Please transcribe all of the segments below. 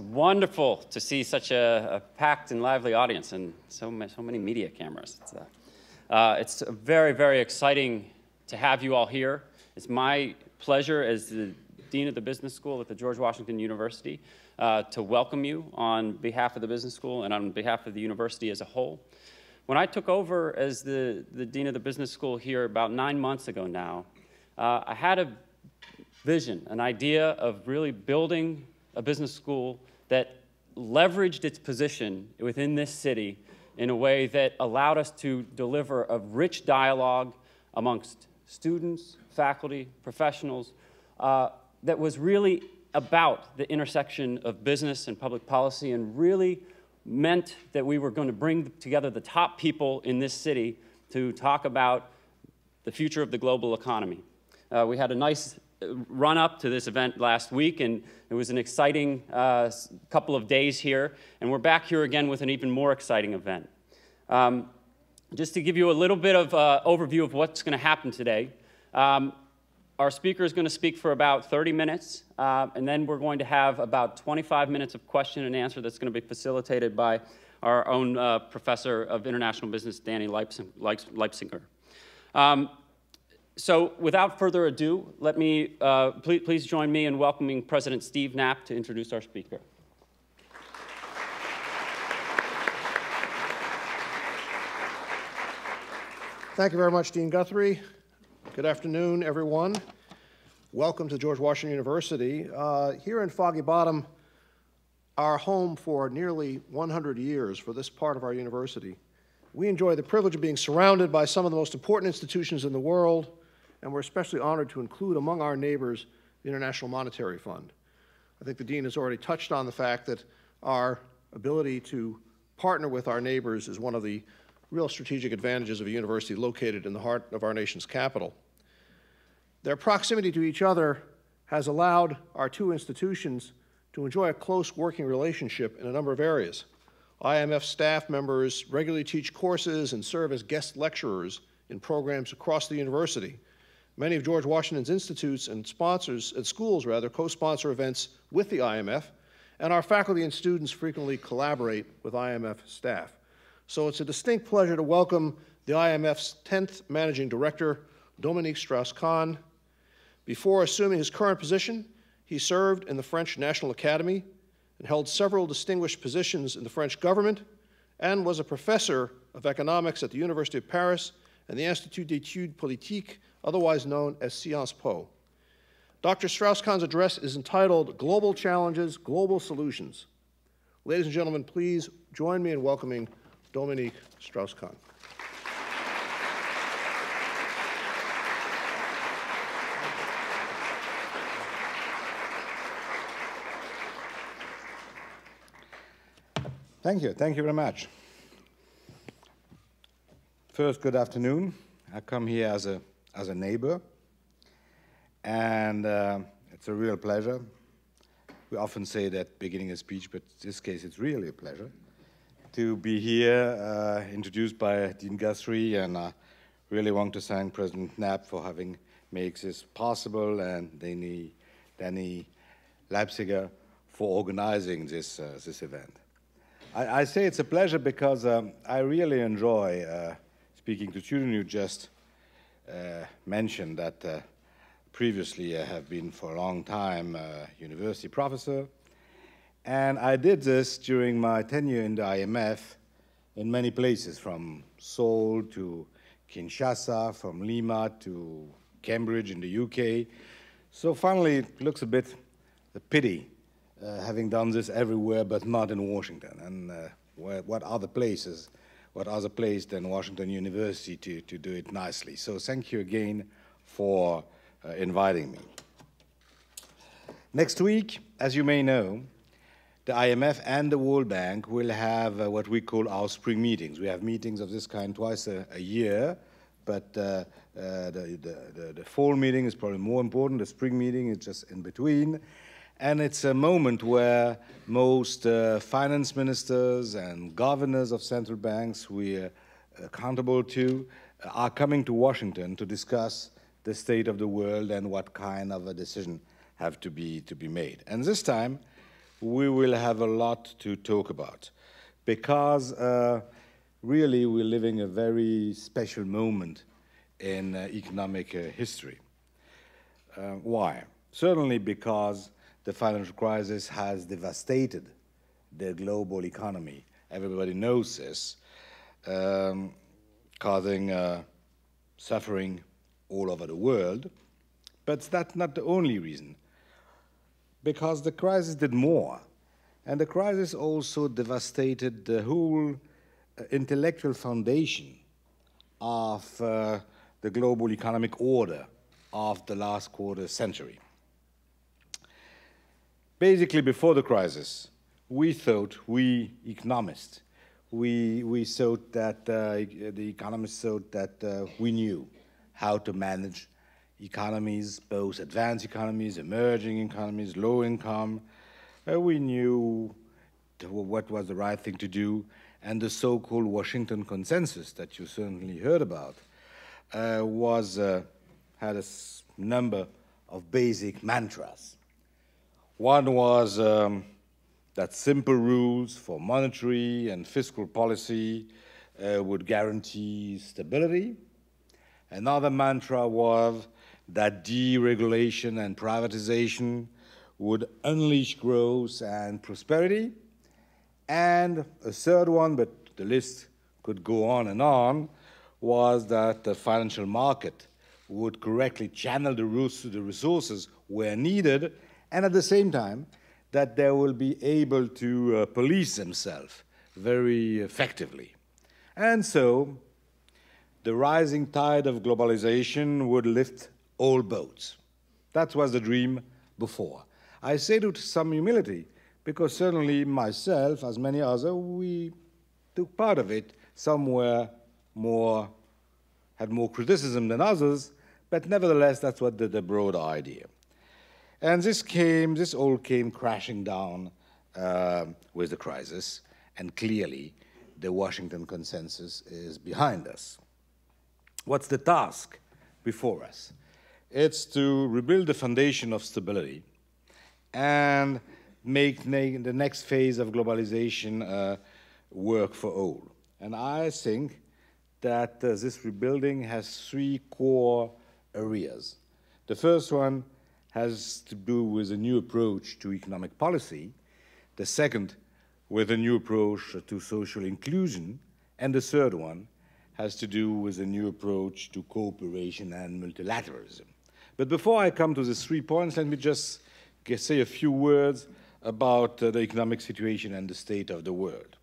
wonderful to see such a, a, packed and lively audience and so, so many media cameras. It's, uh, uh, it's very, very exciting to have you all here. It's my pleasure as the Dean of the Business School at the George Washington University uh, to welcome you on behalf of the Business School and on behalf of the university as a whole. When I took over as the, the Dean of the Business School here about nine months ago now, uh, I had a vision, an idea of really building a business school that leveraged its position within this city in a way that allowed us to deliver a rich dialogue amongst students, faculty, professionals, uh, that was really about the intersection of business and public policy and really meant that we were going to bring together the top people in this city to talk about the future of the global economy. Uh, we had a nice run up to this event last week, and it was an exciting uh, couple of days here. And we're back here again with an even more exciting event. Um, just to give you a little bit of uh, overview of what's going to happen today. Um, our speaker is going to speak for about 30 minutes, uh, and then we're going to have about 25 minutes of question and answer that's going to be facilitated by our own uh, professor of international business, Danny Leipziger. Um, so without further ado, let me, uh, please, please join me in welcoming President Steve Knapp to introduce our speaker. Thank you very much, Dean Guthrie. Good afternoon, everyone. Welcome to George Washington University. Uh, here in Foggy Bottom, our home for nearly 100 years for this part of our university, we enjoy the privilege of being surrounded by some of the most important institutions in the world, and we're especially honored to include among our neighbors the International Monetary Fund. I think the Dean has already touched on the fact that our ability to partner with our neighbors is one of the real strategic advantages of a university located in the heart of our nation's capital. Their proximity to each other has allowed our two institutions to enjoy a close working relationship in a number of areas. IMF staff members regularly teach courses and serve as guest lecturers in programs across the university, Many of George Washington's institutes and sponsors, and schools rather, co-sponsor events with the IMF, and our faculty and students frequently collaborate with IMF staff. So it's a distinct pleasure to welcome the IMF's 10th Managing Director, Dominique Strauss-Kahn. Before assuming his current position, he served in the French National Academy and held several distinguished positions in the French government and was a professor of economics at the University of Paris and the Institut d'études politiques otherwise known as Sciences Po. Dr. Strauss-Kahn's address is entitled Global Challenges, Global Solutions. Ladies and gentlemen, please join me in welcoming Dominique Strauss-Kahn. Thank you. Thank you very much. First, good afternoon. I come here as a as a neighbor, and uh, it's a real pleasure. We often say that beginning a speech, but in this case, it's really a pleasure to be here, uh, introduced by Dean Guthrie, and I really want to thank President Knapp for having made this possible, and Danny, Danny Leipziger for organizing this, uh, this event. I, I, say it's a pleasure because um, I really enjoy uh, speaking to children. You just mentioned that uh, previously I have been for a long time a university professor, and I did this during my tenure in the IMF in many places, from Seoul to Kinshasa, from Lima to Cambridge in the UK. So finally, it looks a bit a pity uh, having done this everywhere but not in Washington. And uh, where, what other places what other place than Washington University to, to do it nicely. So thank you again for uh, inviting me. Next week, as you may know, the IMF and the World Bank will have uh, what we call our spring meetings. We have meetings of this kind twice a, a year, but uh, uh the, the, the, the, fall meeting is probably more important. The spring meeting is just in between. And it's a moment where most uh, finance ministers and governors of central banks we're accountable to uh, are coming to Washington to discuss the state of the world and what kind of a decision have to be, to be made. And this time, we will have a lot to talk about because uh, really we're living a very special moment in uh, economic uh, history. Uh, why? Certainly because the financial crisis has devastated the global economy. Everybody knows this, um, causing uh, suffering all over the world. But that's not the only reason, because the crisis did more. And the crisis also devastated the whole uh, intellectual foundation of uh, the global economic order of the last quarter century. Basically, before the crisis, we thought, we economists, we, we thought that uh, the economists thought that uh, we knew how to manage economies, both advanced economies, emerging economies, low income. Uh, we knew what was the right thing to do, and the so-called Washington consensus that you certainly heard about uh, was uh, had a number of basic mantras. One was um, that simple rules for monetary and fiscal policy uh, would guarantee stability. Another mantra was that deregulation and privatization would unleash growth and prosperity. And a third one, but the list could go on and on, was that the financial market would correctly channel the resources where needed and at the same time that they will be able to uh, police themselves very effectively. And so the rising tide of globalization would lift all boats. That was the dream before. I say it with some humility because certainly myself, as many others, we took part of it somewhere more, had more criticism than others, but nevertheless, that's what the, the broad idea. And this came, this all came crashing down uh, with the crisis, and clearly the Washington consensus is behind us. What's the task before us? It's to rebuild the foundation of stability and make the next phase of globalization uh, work for all. And I think that uh, this rebuilding has three core areas. The first one has to do with a new approach to economic policy, the second with a new approach to social inclusion, and the third one has to do with a new approach to cooperation and multilateralism. But before I come to these three points, let me just say a few words about uh, the economic situation and the state of the world.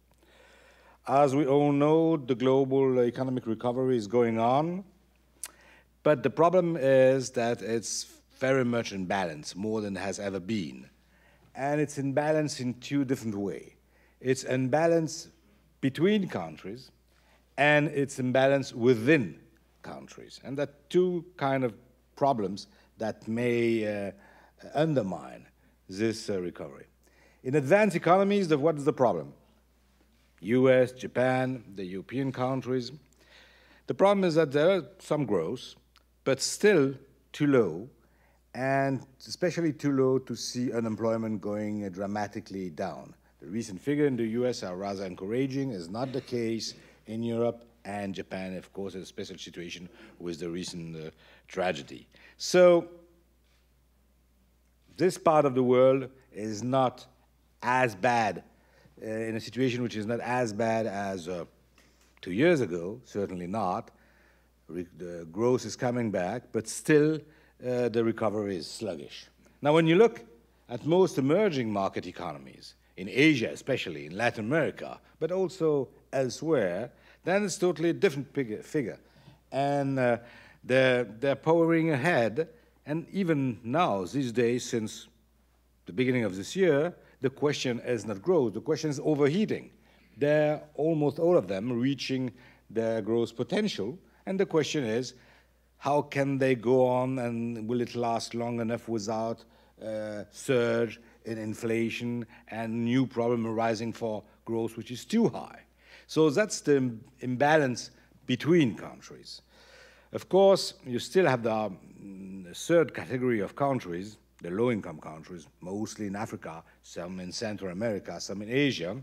As we all know, the global economic recovery is going on, but the problem is that it's very much in balance, more than has ever been. And it's in balance in two different ways. It's in balance between countries, and it's in balance within countries. And that two kind of problems that may uh, undermine this uh, recovery. In advanced economies, the, what is the problem? US, Japan, the European countries. The problem is that there are some growth, but still too low and especially too low to see unemployment going dramatically down. The recent figures in the US are rather encouraging. It's not the case in Europe and Japan, of course, a special situation with the recent uh, tragedy. So this part of the world is not as bad, uh, in a situation which is not as bad as uh, two years ago, certainly not. Re the growth is coming back, but still uh, the recovery is sluggish. Now, when you look at most emerging market economies, in Asia especially, in Latin America, but also elsewhere, then it's totally a different figure. And uh, they're, they're powering ahead, and even now, these days, since the beginning of this year, the question is not growth, the question is overheating. They're almost all of them reaching their growth potential, and the question is, how can they go on and will it last long enough without uh, surge in inflation and new problem arising for growth which is too high? So that's the imbalance between countries. Of course, you still have the, um, the third category of countries, the low-income countries, mostly in Africa, some in Central America, some in Asia,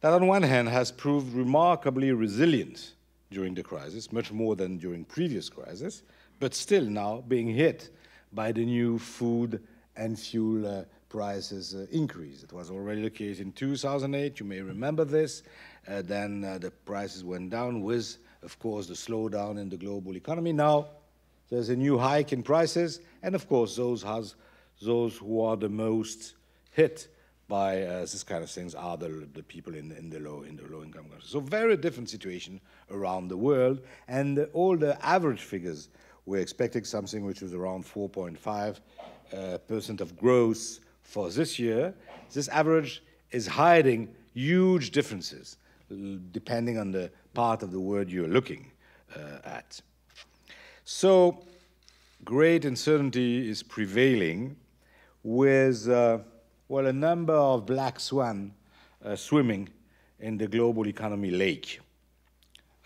that on one hand has proved remarkably resilient during the crisis, much more than during previous crises, but still now being hit by the new food and fuel uh, prices uh, increase. It was already the case in 2008, you may remember this. Uh, then uh, the prices went down with, of course, the slowdown in the global economy. Now there's a new hike in prices, and of course, those, has, those who are the most hit by uh, this kind of things are the, the people in, in, the low in the low income countries. So very different situation around the world, and uh, all the average figures we're expecting something which was around 4.5 uh, percent of growth for this year. This average is hiding huge differences depending on the part of the world you're looking uh, at. So great uncertainty is prevailing with uh, well, a number of black swan uh, swimming in the global economy lake.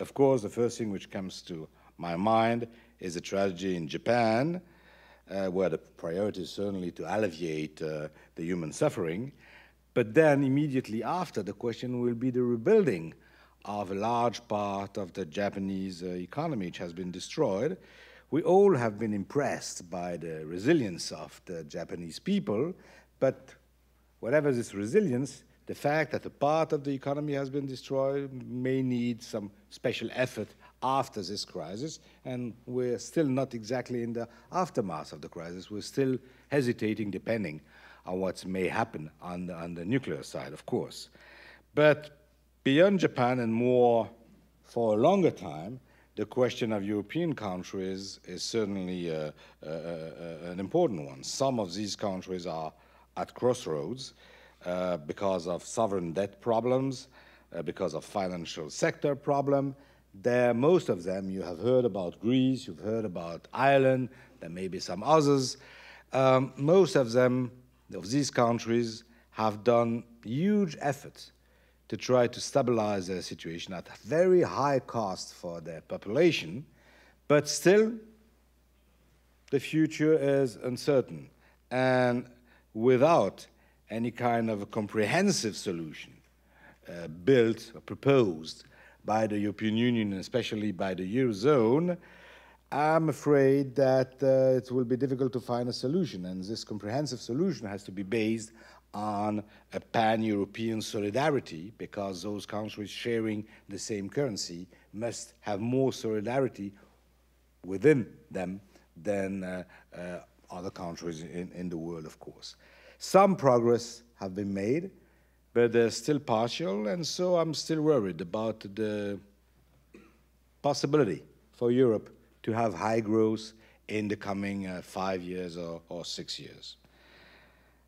Of course, the first thing which comes to my mind is the tragedy in Japan, uh, where the priority is certainly to alleviate uh, the human suffering. But then, immediately after, the question will be the rebuilding of a large part of the Japanese uh, economy, which has been destroyed. We all have been impressed by the resilience of the Japanese people, but whatever this resilience, the fact that a part of the economy has been destroyed may need some special effort after this crisis, and we're still not exactly in the aftermath of the crisis. We're still hesitating depending on what may happen on the, on the nuclear side, of course. But beyond Japan and more for a longer time, the question of European countries is certainly uh, uh, uh, an important one. Some of these countries are at crossroads uh, because of sovereign debt problems, uh, because of financial sector problem. There, most of them, you have heard about Greece, you've heard about Ireland, there may be some others. Um, most of them, of these countries, have done huge efforts to try to stabilize their situation at very high cost for their population, but still the future is uncertain. And without any kind of a comprehensive solution uh, built or proposed by the European Union, especially by the Eurozone, I'm afraid that uh, it will be difficult to find a solution. And this comprehensive solution has to be based on a pan-European solidarity because those countries sharing the same currency must have more solidarity within them than uh, uh, other countries in, in the world, of course. Some progress have been made, but they're still partial, and so I'm still worried about the possibility for Europe to have high growth in the coming uh, five years or, or six years.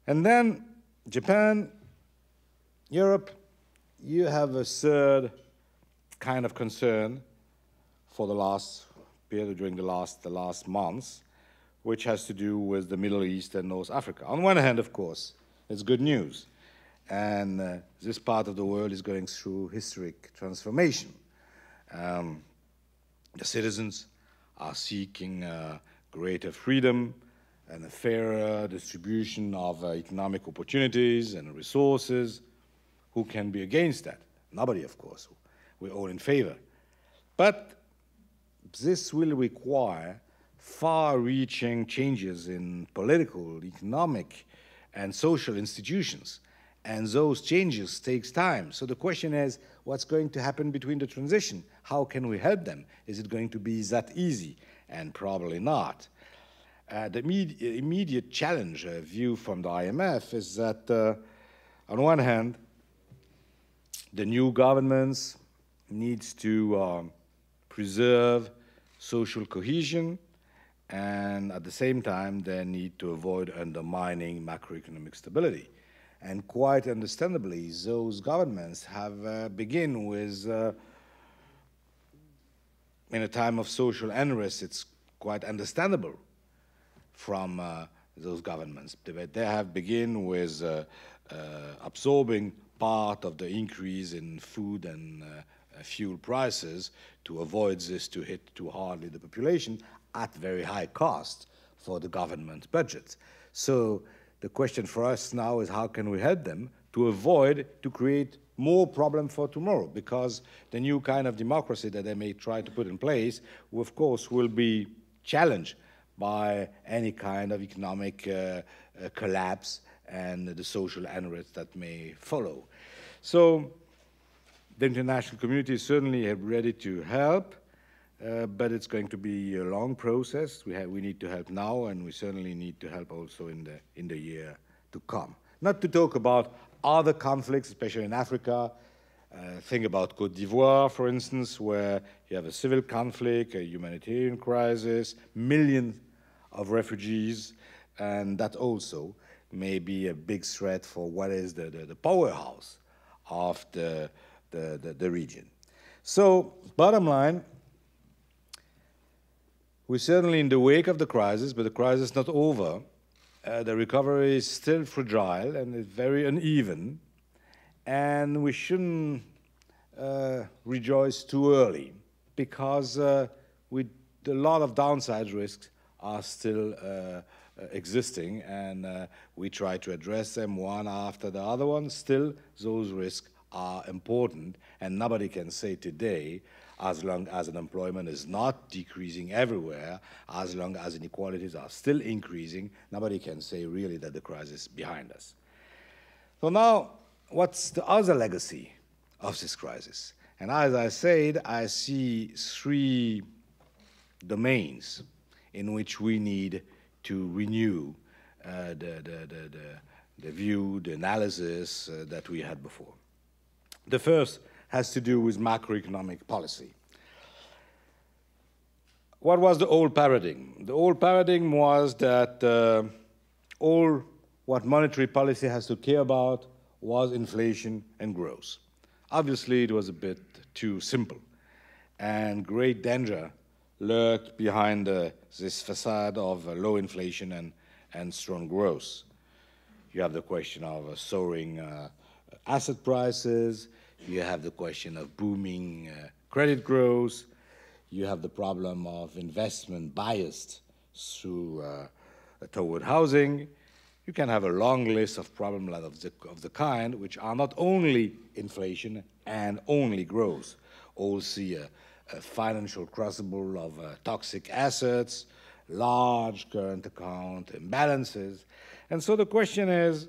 And then Japan, Europe, you have a third kind of concern for the last period during the last the last months, which has to do with the Middle East and North Africa. On one hand, of course, it's good news. And uh, this part of the world is going through historic transformation. Um, the citizens are seeking uh, greater freedom and a fairer distribution of uh, economic opportunities and resources. Who can be against that? Nobody, of course. We're all in favor. But this will require far-reaching changes in political, economic, and social institutions. And those changes takes time. So the question is, what's going to happen between the transition? How can we help them? Is it going to be that easy? And probably not. Uh, the immediate challenge uh, view from the IMF is that, uh, on one hand, the new governments needs to um, preserve social cohesion and at the same time they need to avoid undermining macroeconomic stability. And quite understandably, those governments have uh, begin with, uh, in a time of social unrest, it's quite understandable from uh, those governments. They have begin with uh, uh, absorbing part of the increase in food and uh, fuel prices to avoid this to hit too hardly the population at very high cost for the government budgets. So the question for us now is how can we help them to avoid to create more problem for tomorrow because the new kind of democracy that they may try to put in place, of course, will be challenged by any kind of economic uh, uh, collapse and the social unrest that may follow. So the international community is certainly ready to help, uh, but it's going to be a long process. We, have, we need to help now, and we certainly need to help also in the, in the year to come. Not to talk about other conflicts, especially in Africa. Uh, think about Cote d'Ivoire, for instance, where you have a civil conflict, a humanitarian crisis, millions of refugees, and that also may be a big threat for what is the, the, the powerhouse of the, the, the, the region. So, bottom line, we're certainly in the wake of the crisis, but the crisis is not over. Uh, the recovery is still fragile and it's very uneven, and we shouldn't uh, rejoice too early because uh, we, a lot of downside risks are still uh, existing, and uh, we try to address them one after the other one. Still, those risks are important, and nobody can say today as long as unemployment is not decreasing everywhere, as long as inequalities are still increasing, nobody can say really that the crisis is behind us. So now, what's the other legacy of this crisis? And as I said, I see three domains in which we need to renew uh, the, the, the, the, view, the analysis uh, that we had before. The first has to do with macroeconomic policy. What was the old paradigm? The old paradigm was that uh, all what monetary policy has to care about was inflation and growth. Obviously, it was a bit too simple, and great danger lurked behind uh, this facade of uh, low inflation and, and strong growth. You have the question of uh, soaring uh, asset prices, you have the question of booming uh, credit growth. You have the problem of investment biased through uh, toward housing. You can have a long list of problems of the, of the kind, which are not only inflation and only growth, also a, a financial crucible of uh, toxic assets, large current account imbalances. And so the question is,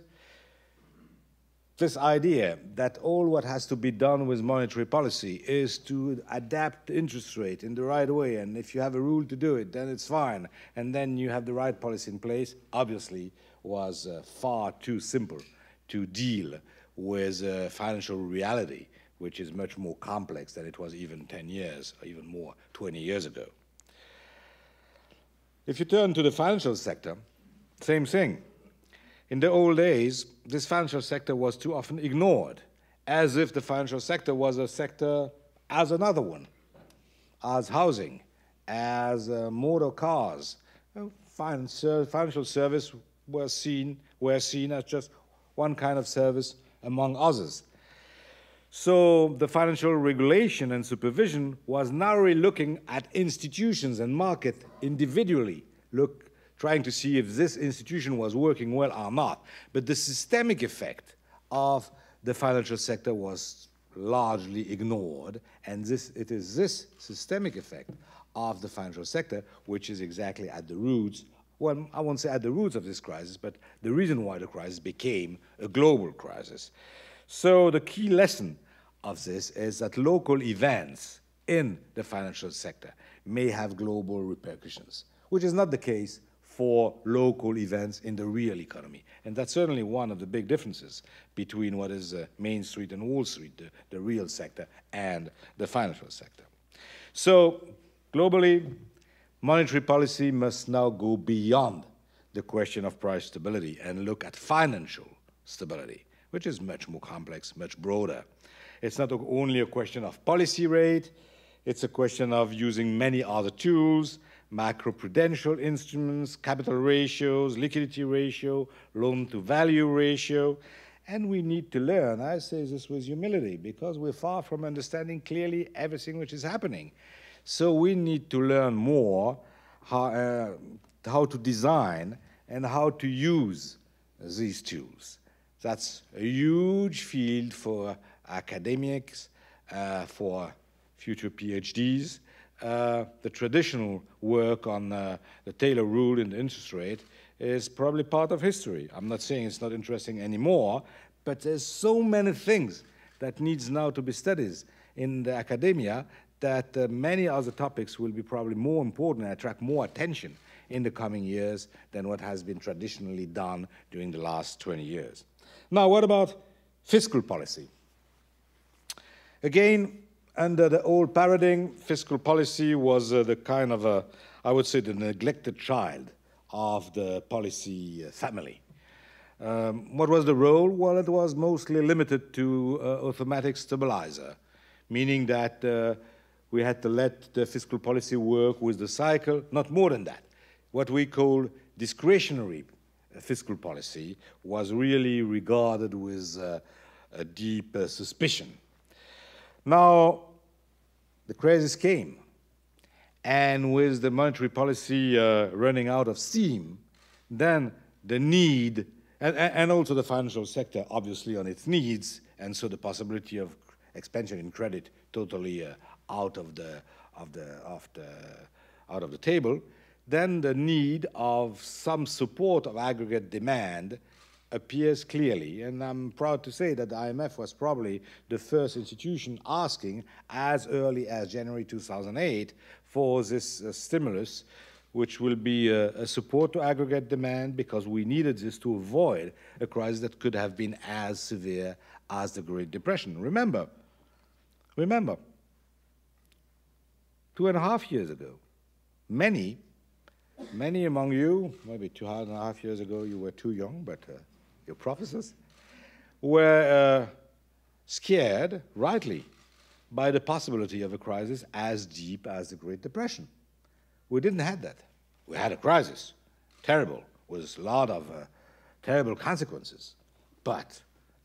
this idea that all what has to be done with monetary policy is to adapt the interest rate in the right way, and if you have a rule to do it, then it's fine, and then you have the right policy in place, obviously was uh, far too simple to deal with uh, financial reality, which is much more complex than it was even 10 years, or even more, 20 years ago. If you turn to the financial sector, same thing. In the old days, this financial sector was too often ignored, as if the financial sector was a sector as another one, as housing, as uh, motor cars. Financial service were seen, were seen as just one kind of service among others. So the financial regulation and supervision was narrowly looking at institutions and market individually, look, trying to see if this institution was working well or not. But the systemic effect of the financial sector was largely ignored, and this, it is this systemic effect of the financial sector which is exactly at the roots, well, I won't say at the roots of this crisis, but the reason why the crisis became a global crisis. So the key lesson of this is that local events in the financial sector may have global repercussions, which is not the case for local events in the real economy. And that's certainly one of the big differences between what is uh, Main Street and Wall Street, the, the real sector, and the financial sector. So, globally, monetary policy must now go beyond the question of price stability and look at financial stability, which is much more complex, much broader. It's not only a question of policy rate, it's a question of using many other tools macroprudential instruments, capital ratios, liquidity ratio, loan to value ratio. And we need to learn, I say this with humility, because we're far from understanding clearly everything which is happening. So we need to learn more how, uh, how to design and how to use these tools. That's a huge field for academics, uh, for future PhDs. Uh, the traditional work on uh, the Taylor rule and the interest rate is probably part of history. I'm not saying it's not interesting anymore, but there's so many things that needs now to be studied in the academia that uh, many other topics will be probably more important and attract more attention in the coming years than what has been traditionally done during the last 20 years. Now, what about fiscal policy? Again, under the old paradigm, fiscal policy was uh, the kind of, a, I would say, the neglected child of the policy uh, family. Um, what was the role? Well, it was mostly limited to uh, automatic stabilizer, meaning that uh, we had to let the fiscal policy work with the cycle, not more than that. What we call discretionary fiscal policy was really regarded with uh, a deep uh, suspicion. Now, the crisis came, and with the monetary policy uh, running out of steam, then the need, and, and also the financial sector obviously on its needs, and so the possibility of expansion in credit totally uh, out of the, of the, of the, out of the table, then the need of some support of aggregate demand appears clearly. And I'm proud to say that the IMF was probably the first institution asking as early as January 2008 for this uh, stimulus, which will be a, a, support to aggregate demand because we needed this to avoid a crisis that could have been as severe as the Great Depression. Remember, remember, two and a half years ago, many, many among you, maybe two and a half years ago, you were too young, but uh, your professors, were uh, scared, rightly, by the possibility of a crisis as deep as the Great Depression. We didn't have that. We had a crisis, terrible, with a lot of uh, terrible consequences, but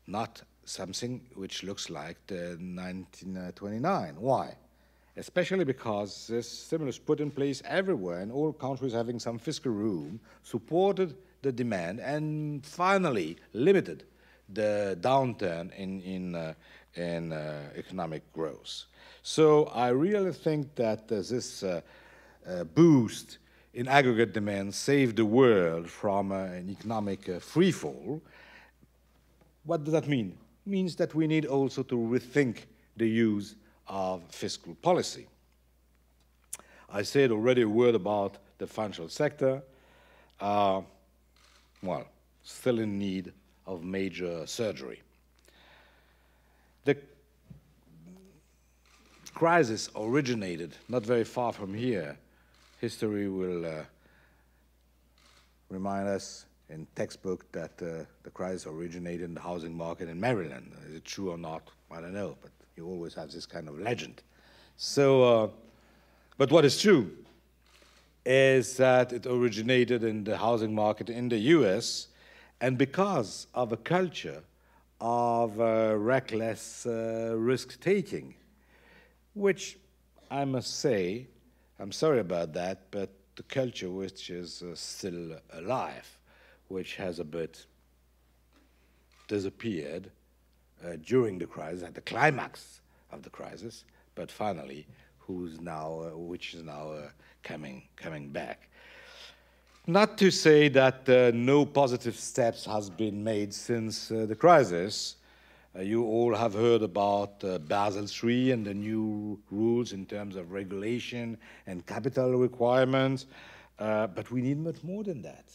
not something which looks like the 1929. Why? especially because this stimulus put in place everywhere and all countries having some fiscal room supported the demand and finally limited the downturn in, in, uh, in uh, economic growth. So I really think that uh, this uh, uh, boost in aggregate demand saved the world from an economic freefall. What does that mean? It means that we need also to rethink the use of fiscal policy. I said already a word about the financial sector. Uh, well, still in need of major surgery. The crisis originated not very far from here. History will uh, remind us in textbook that uh, the crisis originated in the housing market in Maryland. Is it true or not? I don't know, but you always have this kind of legend. So, uh, but what is true is that it originated in the housing market in the US, and because of a culture of uh, reckless uh, risk taking, which I must say, I'm sorry about that, but the culture which is uh, still alive, which has a bit disappeared uh, during the crisis, at the climax of the crisis, but finally, who's now, uh, which is now uh, coming, coming back. Not to say that uh, no positive steps has been made since uh, the crisis. Uh, you all have heard about Basel III and the new rules in terms of regulation and capital requirements, but we need much more than that.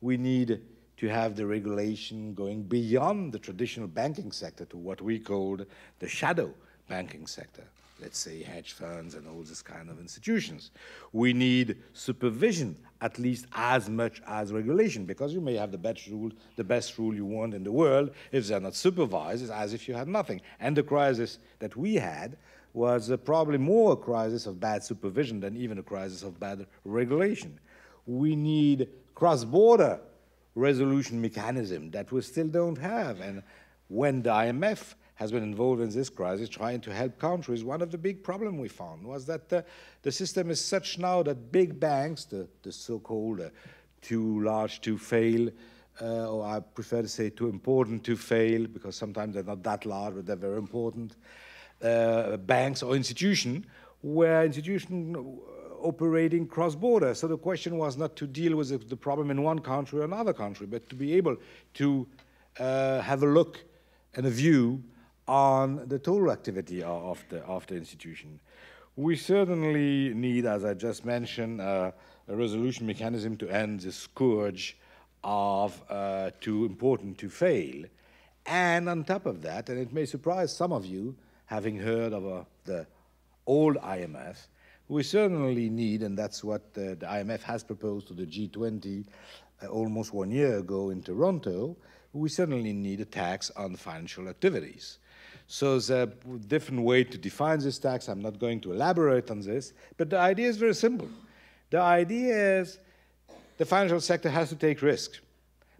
We need to have the regulation going beyond the traditional banking sector to what we called the shadow banking sector, let's say hedge funds and all this kind of institutions. We need supervision at least as much as regulation because you may have the best rule, the best rule you want in the world. If they're not supervised, it's as if you had nothing. And the crisis that we had was uh, probably more a crisis of bad supervision than even a crisis of bad regulation. We need cross-border resolution mechanism that we still don't have. And when the IMF has been involved in this crisis, trying to help countries, one of the big problems we found was that uh, the system is such now that big banks, the, the so-called uh, too large to fail, uh, or I prefer to say too important to fail, because sometimes they're not that large, but they're very important, uh, banks or institutions, were institutions operating cross-border. So the question was not to deal with the problem in one country or another country, but to be able to uh, have a look and a view on the total activity of the, of the institution. We certainly need, as I just mentioned, uh, a resolution mechanism to end the scourge of uh, too important to fail. And on top of that, and it may surprise some of you, having heard of uh, the old IMF, we certainly need, and that's what uh, the IMF has proposed to the G20 uh, almost one year ago in Toronto, we certainly need a tax on financial activities. So there's a different way to define this tax. I'm not going to elaborate on this, but the idea is very simple. The idea is the financial sector has to take risk.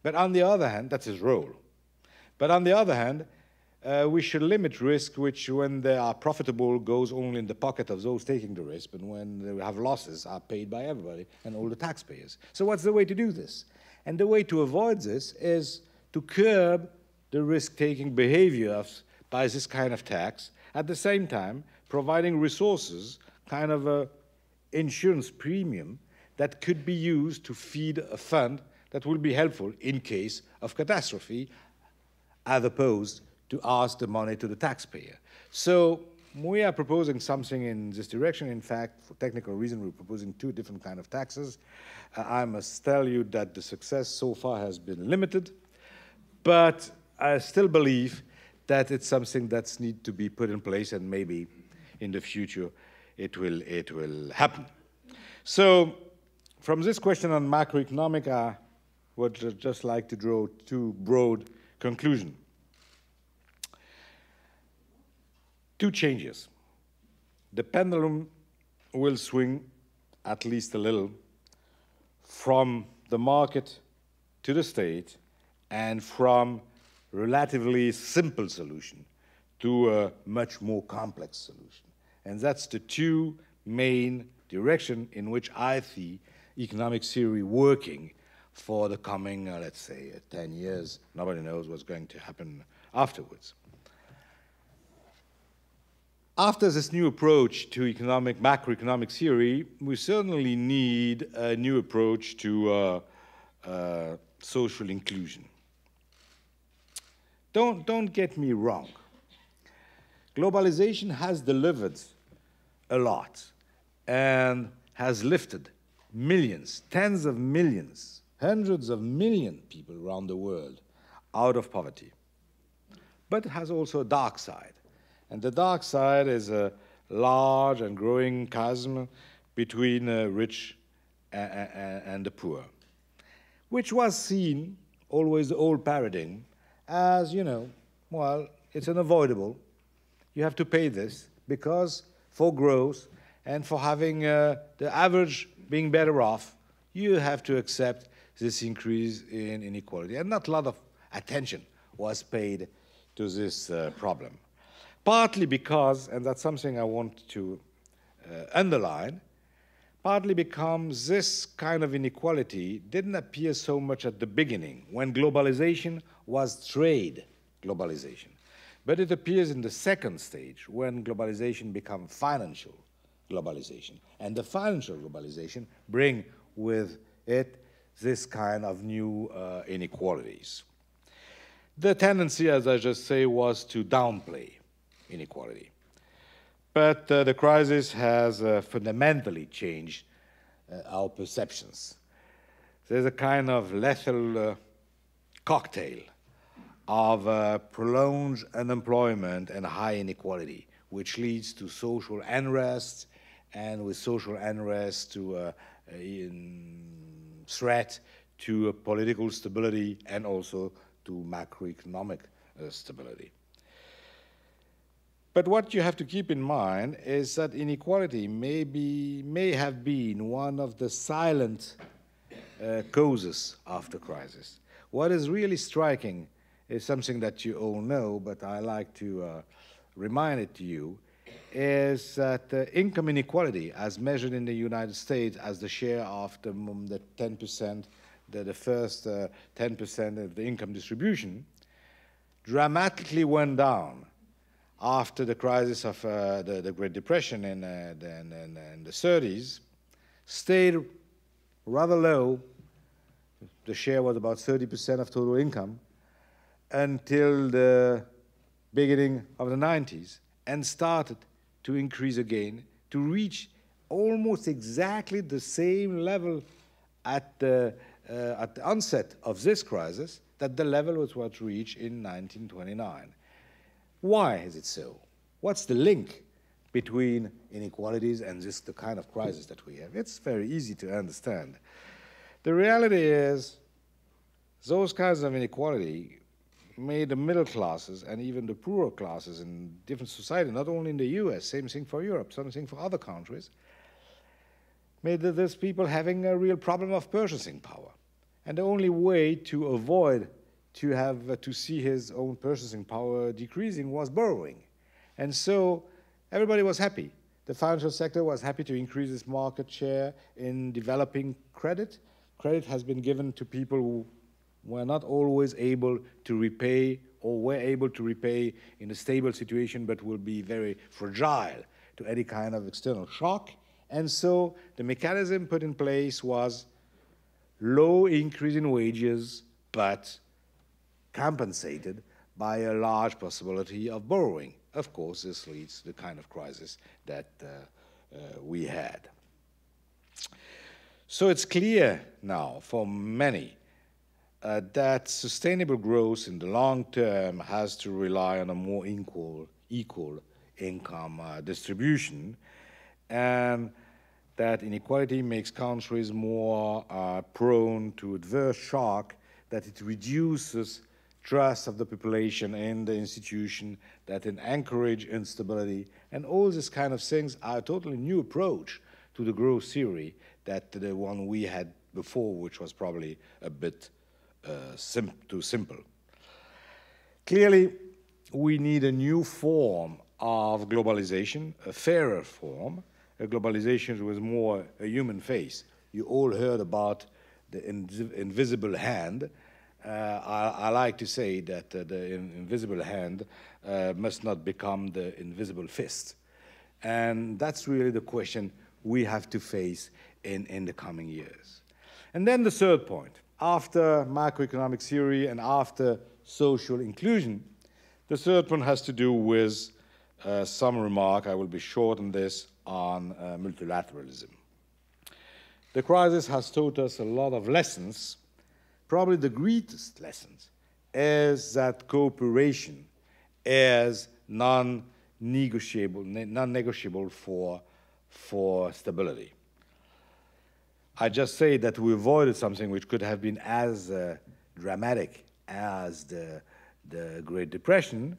But on the other hand, that's his role. But on the other hand, uh, we should limit risk, which, when they are profitable, goes only in the pocket of those taking the risk, but when they have losses, are paid by everybody and all the taxpayers. So, what's the way to do this? And the way to avoid this is to curb the risk taking behavior of by this kind of tax, at the same time providing resources, kind of a insurance premium that could be used to feed a fund that will be helpful in case of catastrophe, as opposed to ask the money to the taxpayer. So we are proposing something in this direction. In fact, for technical reason, we're proposing two different kind of taxes. Uh, I must tell you that the success so far has been limited, but I still believe that it's something that's need to be put in place and maybe in the future it will, it will happen. So from this question on macroeconomic, I would just like to draw two broad conclusions. Two changes. The pendulum will swing at least a little from the market to the state and from relatively simple solution to a much more complex solution. And that's the two main direction in which I see economic theory working for the coming, uh, let's say, uh, 10 years. Nobody knows what's going to happen afterwards. After this new approach to economic, macroeconomic theory, we certainly need a new approach to uh, uh social inclusion. Don't, don't get me wrong. Globalization has delivered a lot and has lifted millions, tens of millions, hundreds of million people around the world out of poverty. But it has also a dark side. And the dark side is a large and growing chasm between the rich and the poor, which was seen, always the old paradigm, as, you know, well, it's unavoidable. You have to pay this because for growth and for having uh, the average being better off, you have to accept this increase in inequality. And not a lot of attention was paid to this uh, problem. Partly because, and that's something I want to uh, underline, partly because this kind of inequality didn't appear so much at the beginning when globalization was trade globalization. But it appears in the second stage when globalization becomes financial globalization. And the financial globalization bring with it this kind of new uh, inequalities. The tendency, as I just say, was to downplay inequality. But uh, the crisis has uh, fundamentally changed uh, our perceptions. There's a kind of lethal uh, cocktail of uh, prolonged unemployment and high inequality, which leads to social unrest, and with social unrest to uh, threat to political stability and also to macroeconomic stability. But what you have to keep in mind is that inequality may, be, may have been one of the silent uh, causes of the crisis. What is really striking is something that you all know, but I like to uh, remind it to you, is that uh, income inequality, as measured in the United States as the share of the, the 10%, the, the first 10% uh, of the income distribution, dramatically went down after the crisis of uh, the, the, Great Depression in, uh, the, in, in the 30s, stayed rather low. The share was about 30% of total income until the beginning of the 90s and started to increase again to reach almost exactly the same level at the, uh, at the onset of this crisis that the level was what reached in 1929. Why is it so? What's the link between inequalities and this the kind of crisis that we have? It's very easy to understand. The reality is those kinds of inequality made the middle classes and even the poorer classes in different societies, not only in the US, same thing for Europe, same thing for other countries, made those people having a real problem of purchasing power. And the only way to avoid to have uh, to see his own purchasing power decreasing was borrowing. And so everybody was happy. The financial sector was happy to increase its market share in developing credit. Credit has been given to people who were not always able to repay or were able to repay in a stable situation but will be very fragile to any kind of external shock. And so the mechanism put in place was low increase in wages, but compensated by a large possibility of borrowing. Of course, this leads to the kind of crisis that uh, uh, we had. So it's clear now for many uh, that sustainable growth in the long term has to rely on a more equal, equal income uh, distribution, and that inequality makes countries more uh, prone to adverse shock, that it reduces trust of the population in the institution, that it encourage instability, and all these kind of things are a totally new approach to the growth theory that the one we had before, which was probably a bit uh, sim too simple. Clearly, we need a new form of globalization, a fairer form, a globalization with more a human face. You all heard about the invisible hand. Uh, I, I, like to say that uh, the in invisible hand uh, must not become the invisible fist. And that's really the question we have to face in, in the coming years. And then the third point after macroeconomic theory and after social inclusion. The third one has to do with uh, some remark, I will be short on this, on uh, multilateralism. The crisis has taught us a lot of lessons. Probably the greatest lessons is that cooperation is non-negotiable, non-negotiable for, for stability. I just say that we avoided something which could have been as uh, dramatic as the, the Great Depression.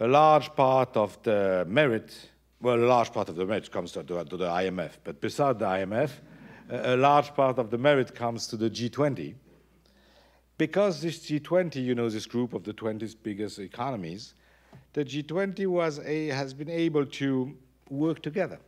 A large part of the merit, well, a large part of the merit comes to, to, to the IMF, but besides the IMF, a, large part of the merit comes to the G20. Because this G20, you know, this group of the 20 biggest economies, the G20 was a, has been able to work together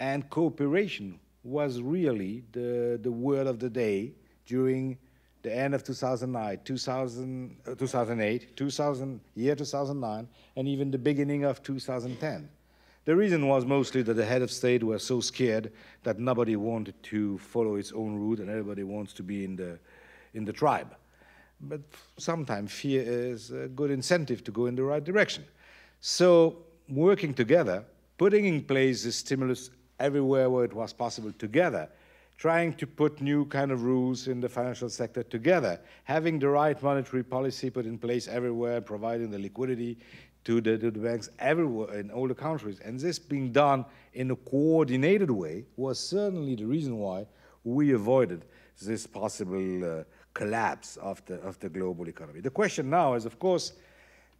and cooperation was really the, the word of the day during the end of 2009, 2000, uh, 2008, 2000, year 2009, and even the beginning of 2010. The reason was mostly that the head of state were so scared that nobody wanted to follow its own route and everybody wants to be in the, in the tribe. But sometimes fear is a good incentive to go in the right direction. So working together, putting in place the stimulus everywhere where it was possible together, trying to put new kind of rules in the financial sector together, having the right monetary policy put in place everywhere, providing the liquidity to the, to the banks everywhere in all the countries. And this being done in a coordinated way was certainly the reason why we avoided this possible uh, collapse of the, of the global economy. The question now is, of course,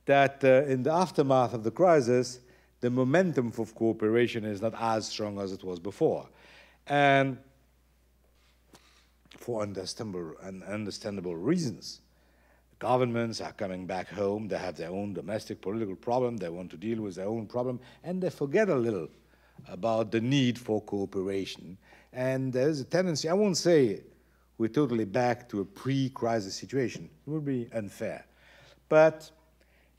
that uh, in the aftermath of the crisis, the momentum for cooperation is not as strong as it was before. And for understandable, and understandable reasons. Governments are coming back home, they have their own domestic political problem, they want to deal with their own problem, and they forget a little about the need for cooperation. And there's a tendency, I won't say we're totally back to a pre crisis situation, it would be unfair. But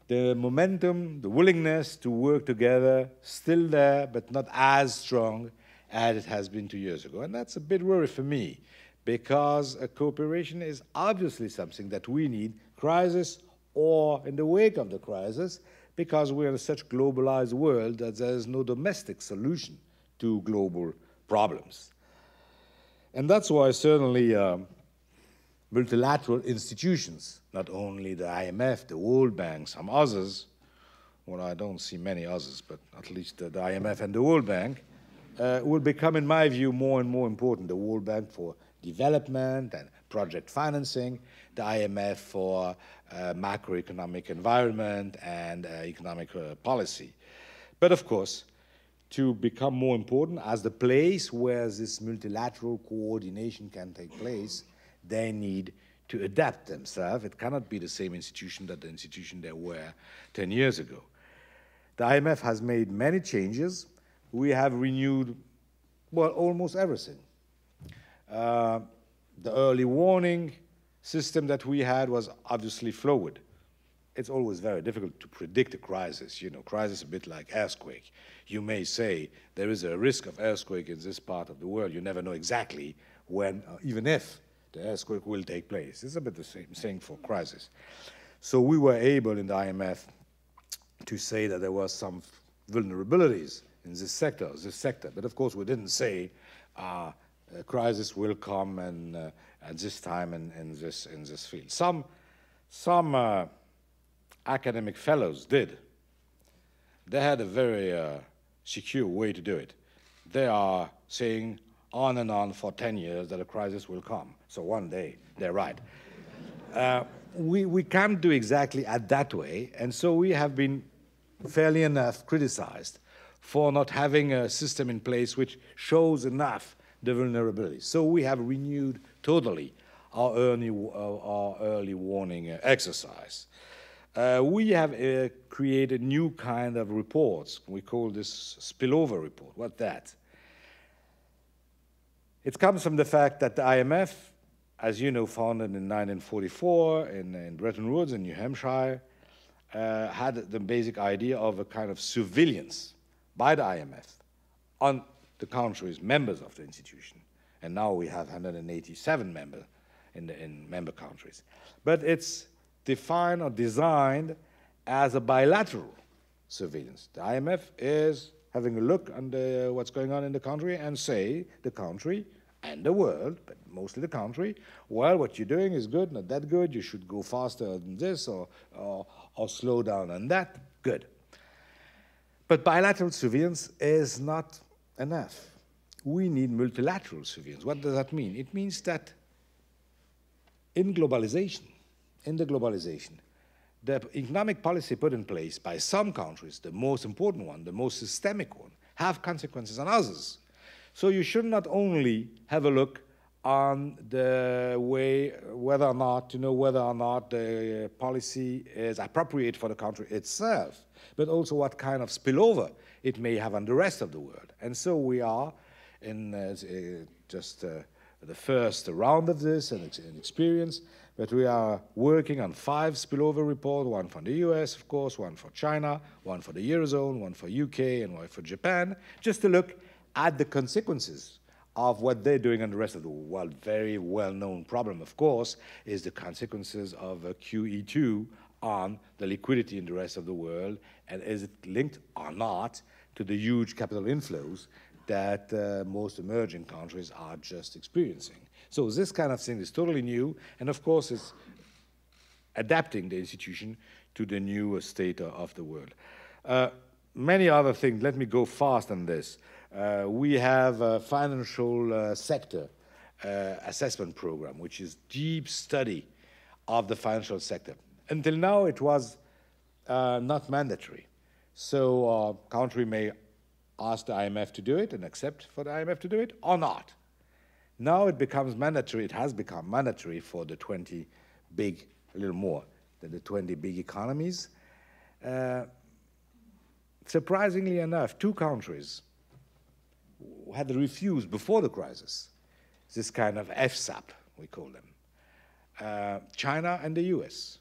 the momentum, the willingness to work together, still there, but not as strong as it has been two years ago. And that's a bit worry for me, because a cooperation is obviously something that we need, crisis or in the wake of the crisis, because we're in such globalized world that there's no domestic solution to global problems. And that's why certainly um, multilateral institutions, not only the IMF, the World Bank, some others, well, I don't see many others, but at least the, the IMF and the World Bank, uh, will become, in my view, more and more important. The World Bank for development and project financing, the IMF for uh, macroeconomic environment and uh, economic uh, policy. But of course, to become more important as the place where this multilateral coordination can take place, they need to adapt themselves. It cannot be the same institution that the institution they were 10 years ago. The IMF has made many changes. We have renewed, well, almost everything. Uh, the early warning system that we had was obviously flowed. It's always very difficult to predict a crisis. You know, crisis is a bit like earthquake. You may say there is a risk of earthquake in this part of the world. You never know exactly when, uh, even if the earthquake will take place. It's a bit the same thing for crisis. So we were able in the IMF to say that there was some vulnerabilities in this sector, this sector. But of course, we didn't say uh, a crisis will come and uh, at this time in, in, this in this field. Some some uh, academic fellows did. They had a very uh, secure way to do it. They are saying on and on for 10 years that a crisis will come. So one day, they're right. Uh, we, we can't do exactly at that way, and so we have been fairly enough criticized for not having a system in place which shows enough the vulnerability. So we have renewed totally our early, uh, our early warning exercise. Uh, we have uh, created new kind of reports. We call this spillover report. What that? It comes from the fact that the IMF, as you know, founded in 1944 in, in Bretton Woods in New Hampshire, uh, had the basic idea of a kind of surveillance by the IMF on the council is members of the institution. And now we have 187 members in, in member countries. But it's defined or designed as a bilateral surveillance. The IMF is having a look the, what's going on in the country and say the country and the world, but mostly the country, well, what you're doing is good, not that good, you should go faster than this or, or, or slow down on that, good. But bilateral surveillance is not enough. We need multilateral surveillance. What does that mean? It means that in globalization, in the globalization, the economic policy put in place by some countries, the most important one, the most systemic one, have consequences on others. So you should not only have a look on the way whether or not to know whether or not the policy is appropriate for the country itself, but also what kind of spillover it may have on the rest of the world. And so we are in uh, just uh, the first round of this and experience, but we are working on five spillover reports, one from the US, of course, one for China, one for the Eurozone, one for UK, and one for Japan, just to look at the consequences of what they're doing on the rest of the world. Very well-known problem, of course, is the consequences of QE2 on the liquidity in the rest of the world, and is it linked or not to the huge capital inflows that uh, most emerging countries are just experiencing. So this kind of thing is totally new, and of course it's adapting the institution to the new state of the world. Uh, many other things, let me go fast on this. Uh, we have a financial uh, sector uh, assessment program, which is deep study of the financial sector. Until now, it was not mandatory. So a country may ask the IMF to do it and accept for the IMF to do it or not. Now it becomes mandatory, it has become mandatory for the 20 big, a little more than the 20 big economies. Uh, surprisingly enough, two countries had refused before the crisis this kind of FSAP, we call them uh, China and the US.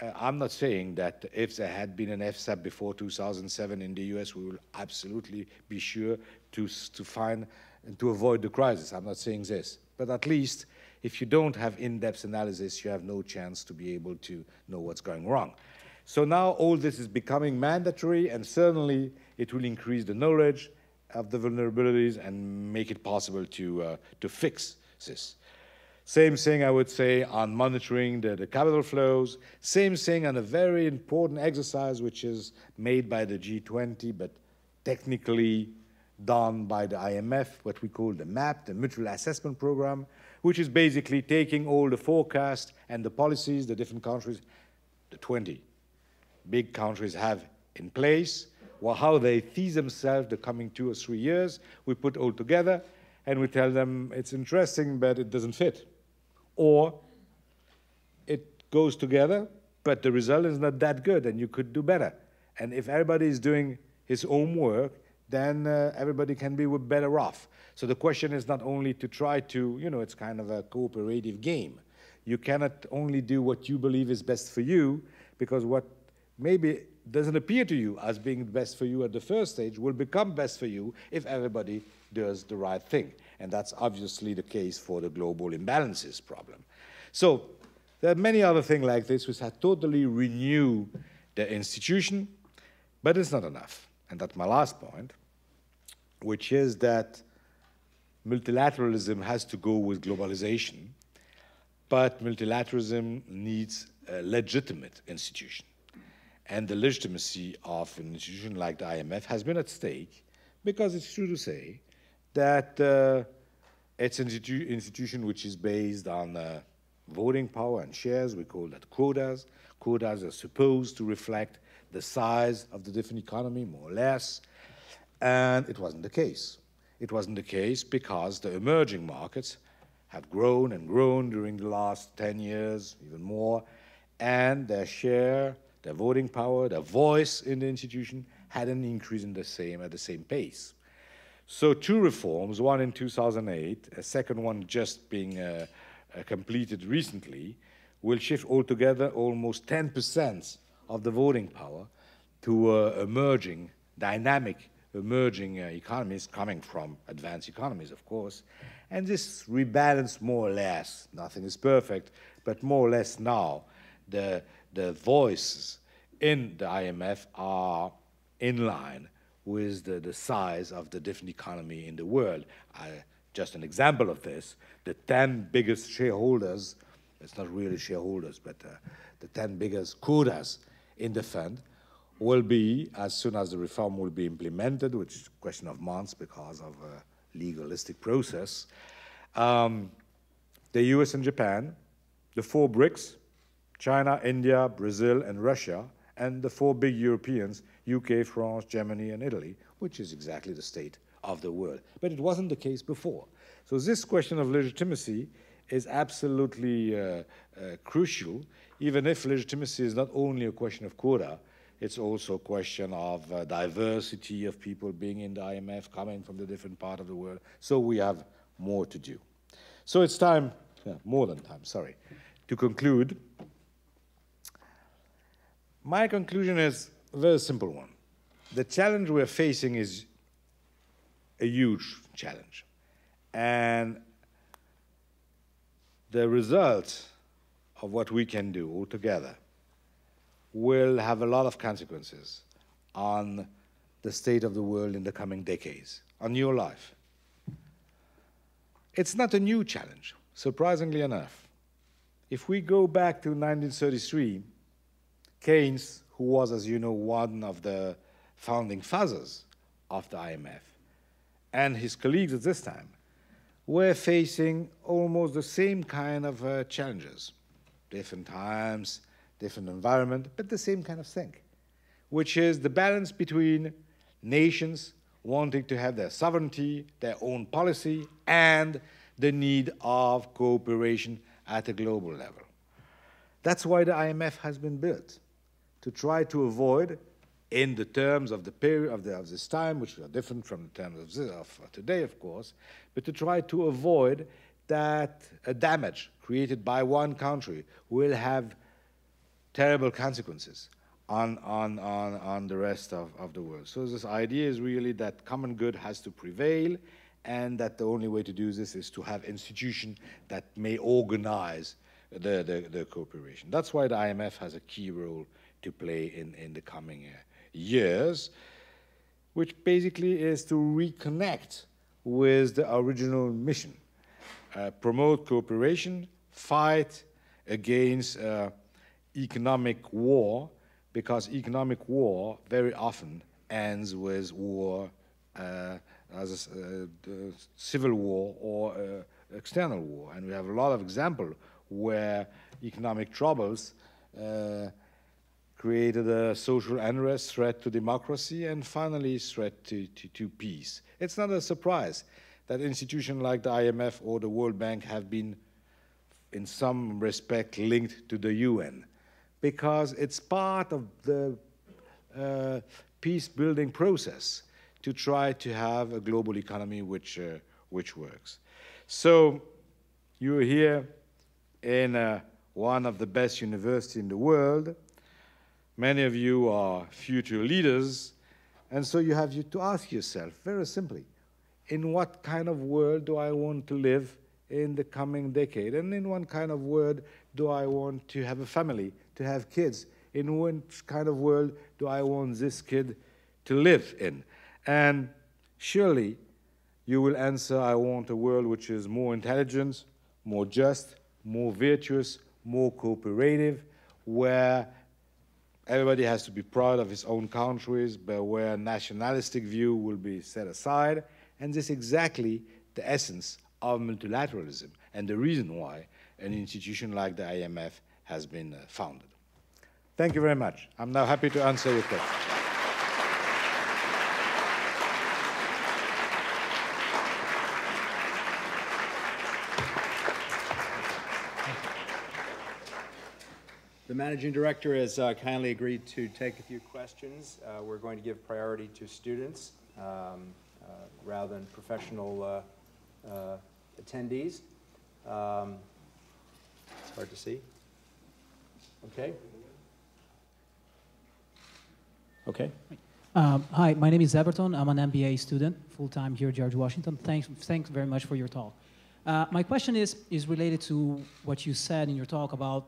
Uh, I'm not saying that if there had been an FSAP before 2007 in the US, we will absolutely be sure to, to find and to avoid the crisis. I'm not saying this. But at least if you don't have in-depth analysis, you have no chance to be able to know what's going wrong. So now all this is becoming mandatory, and certainly it will increase the knowledge of the vulnerabilities and make it possible to, uh, to fix this. Same thing, I would say, on monitoring the, the, capital flows. Same thing on a very important exercise which is made by the G20, but technically done by the IMF, what we call the MAP, the Mutual Assessment Program, which is basically taking all the forecasts and the policies the different countries, the 20 big countries have in place, or how they see themselves the coming two or three years. We put all together and we tell them it's interesting, but it doesn't fit or it goes together, but the result is not that good and you could do better. And if everybody is doing his own work, then uh, everybody can be better off. So the question is not only to try to, you know, it's kind of a cooperative game. You cannot only do what you believe is best for you, because what maybe doesn't appear to you as being best for you at the first stage will become best for you if everybody does the right thing. And that's obviously the case for the global imbalances problem. So there are many other things like this which have totally renew the institution, but it's not enough. And that's my last point, which is that multilateralism has to go with globalization, but multilateralism needs a legitimate institution. And the legitimacy of an institution like the IMF has been at stake because it's true to say that uh, it's an institu institution which is based on uh, voting power and shares. We call that quotas. Quotas are supposed to reflect the size of the different economy, more or less. And it wasn't the case. It wasn't the case because the emerging markets have grown and grown during the last 10 years, even more, and their share, their voting power, their voice in the institution hadn't increased in the same at the same pace. So two reforms, one in 2008, a second one just being uh, uh, completed recently, will shift altogether almost 10% of the voting power to uh, emerging, dynamic emerging uh, economies coming from advanced economies, of course. And this rebalance more or less, nothing is perfect, but more or less now, the, the voices in the IMF are in line with the, the size of the different economy in the world. I, just an example of this, the 10 biggest shareholders, it's not really shareholders, but uh, the 10 biggest quotas in the fund will be, as soon as the reform will be implemented, which is a question of months because of a legalistic process, um, the US and Japan, the four BRICS, China, India, Brazil, and Russia, and the four big Europeans, UK, France, Germany, and Italy, which is exactly the state of the world. But it wasn't the case before. So this question of legitimacy is absolutely uh, uh, crucial, even if legitimacy is not only a question of quota, it's also a question of uh, diversity of people being in the IMF, coming from the different part of the world. So we have more to do. So it's time, yeah, more than time, sorry, to conclude. My conclusion is a very simple one. The challenge we're facing is a huge challenge. And the result of what we can do altogether will have a lot of consequences on the state of the world in the coming decades, on your life. It's not a new challenge, surprisingly enough. If we go back to 1933, Keynes, who was, as you know, one of the founding fathers of the IMF, and his colleagues at this time were facing almost the same kind of uh, challenges, different times, different environment, but the same kind of thing, which is the balance between nations wanting to have their sovereignty, their own policy, and the need of cooperation at a global level. That's why the IMF has been built, to try to avoid, in the terms of the period of, the, of this time, which are different from the terms of, this, of today, of course, but to try to avoid that a damage created by one country will have terrible consequences on, on, on, on the rest of, of the world. So this idea is really that common good has to prevail and that the only way to do this is to have institutions that may organize the, the, the, cooperation. That's why the IMF has a key role to play in, in the coming uh, years, which basically is to reconnect with the original mission, uh, promote cooperation, fight against uh, economic war, because economic war very often ends with war uh, as a uh, civil war or uh, external war. And we have a lot of examples where economic troubles uh, created a social unrest, threat to democracy, and finally threat to, to, to peace. It's not a surprise that institutions like the IMF or the World Bank have been, in some respect, linked to the UN, because it's part of the uh, peace-building process to try to have a global economy which, uh, which works. So you're here in uh, one of the best universities in the world. Many of you are future leaders, and so you have to ask yourself very simply, in what kind of world do I want to live in the coming decade? And in what kind of world do I want to have a family, to have kids? In what kind of world do I want this kid to live in? And surely you will answer, I want a world which is more intelligent, more just, more virtuous, more cooperative, where everybody has to be proud of his own countries, but where nationalistic view will be set aside. And this is exactly the essence of multilateralism and the reason why an institution like the IMF has been uh, founded. Thank you very much. I'm now happy to answer your questions. The managing director has uh, kindly agreed to take a few questions. Uh, we're going to give priority to students um, uh, rather than professional uh, uh, attendees. Um, it's hard to see. Okay. Okay. Um, hi, my name is Everton. I'm an MBA student, full-time here at George Washington. Thanks, thanks very much for your talk. Uh, my question is, is related to what you said in your talk about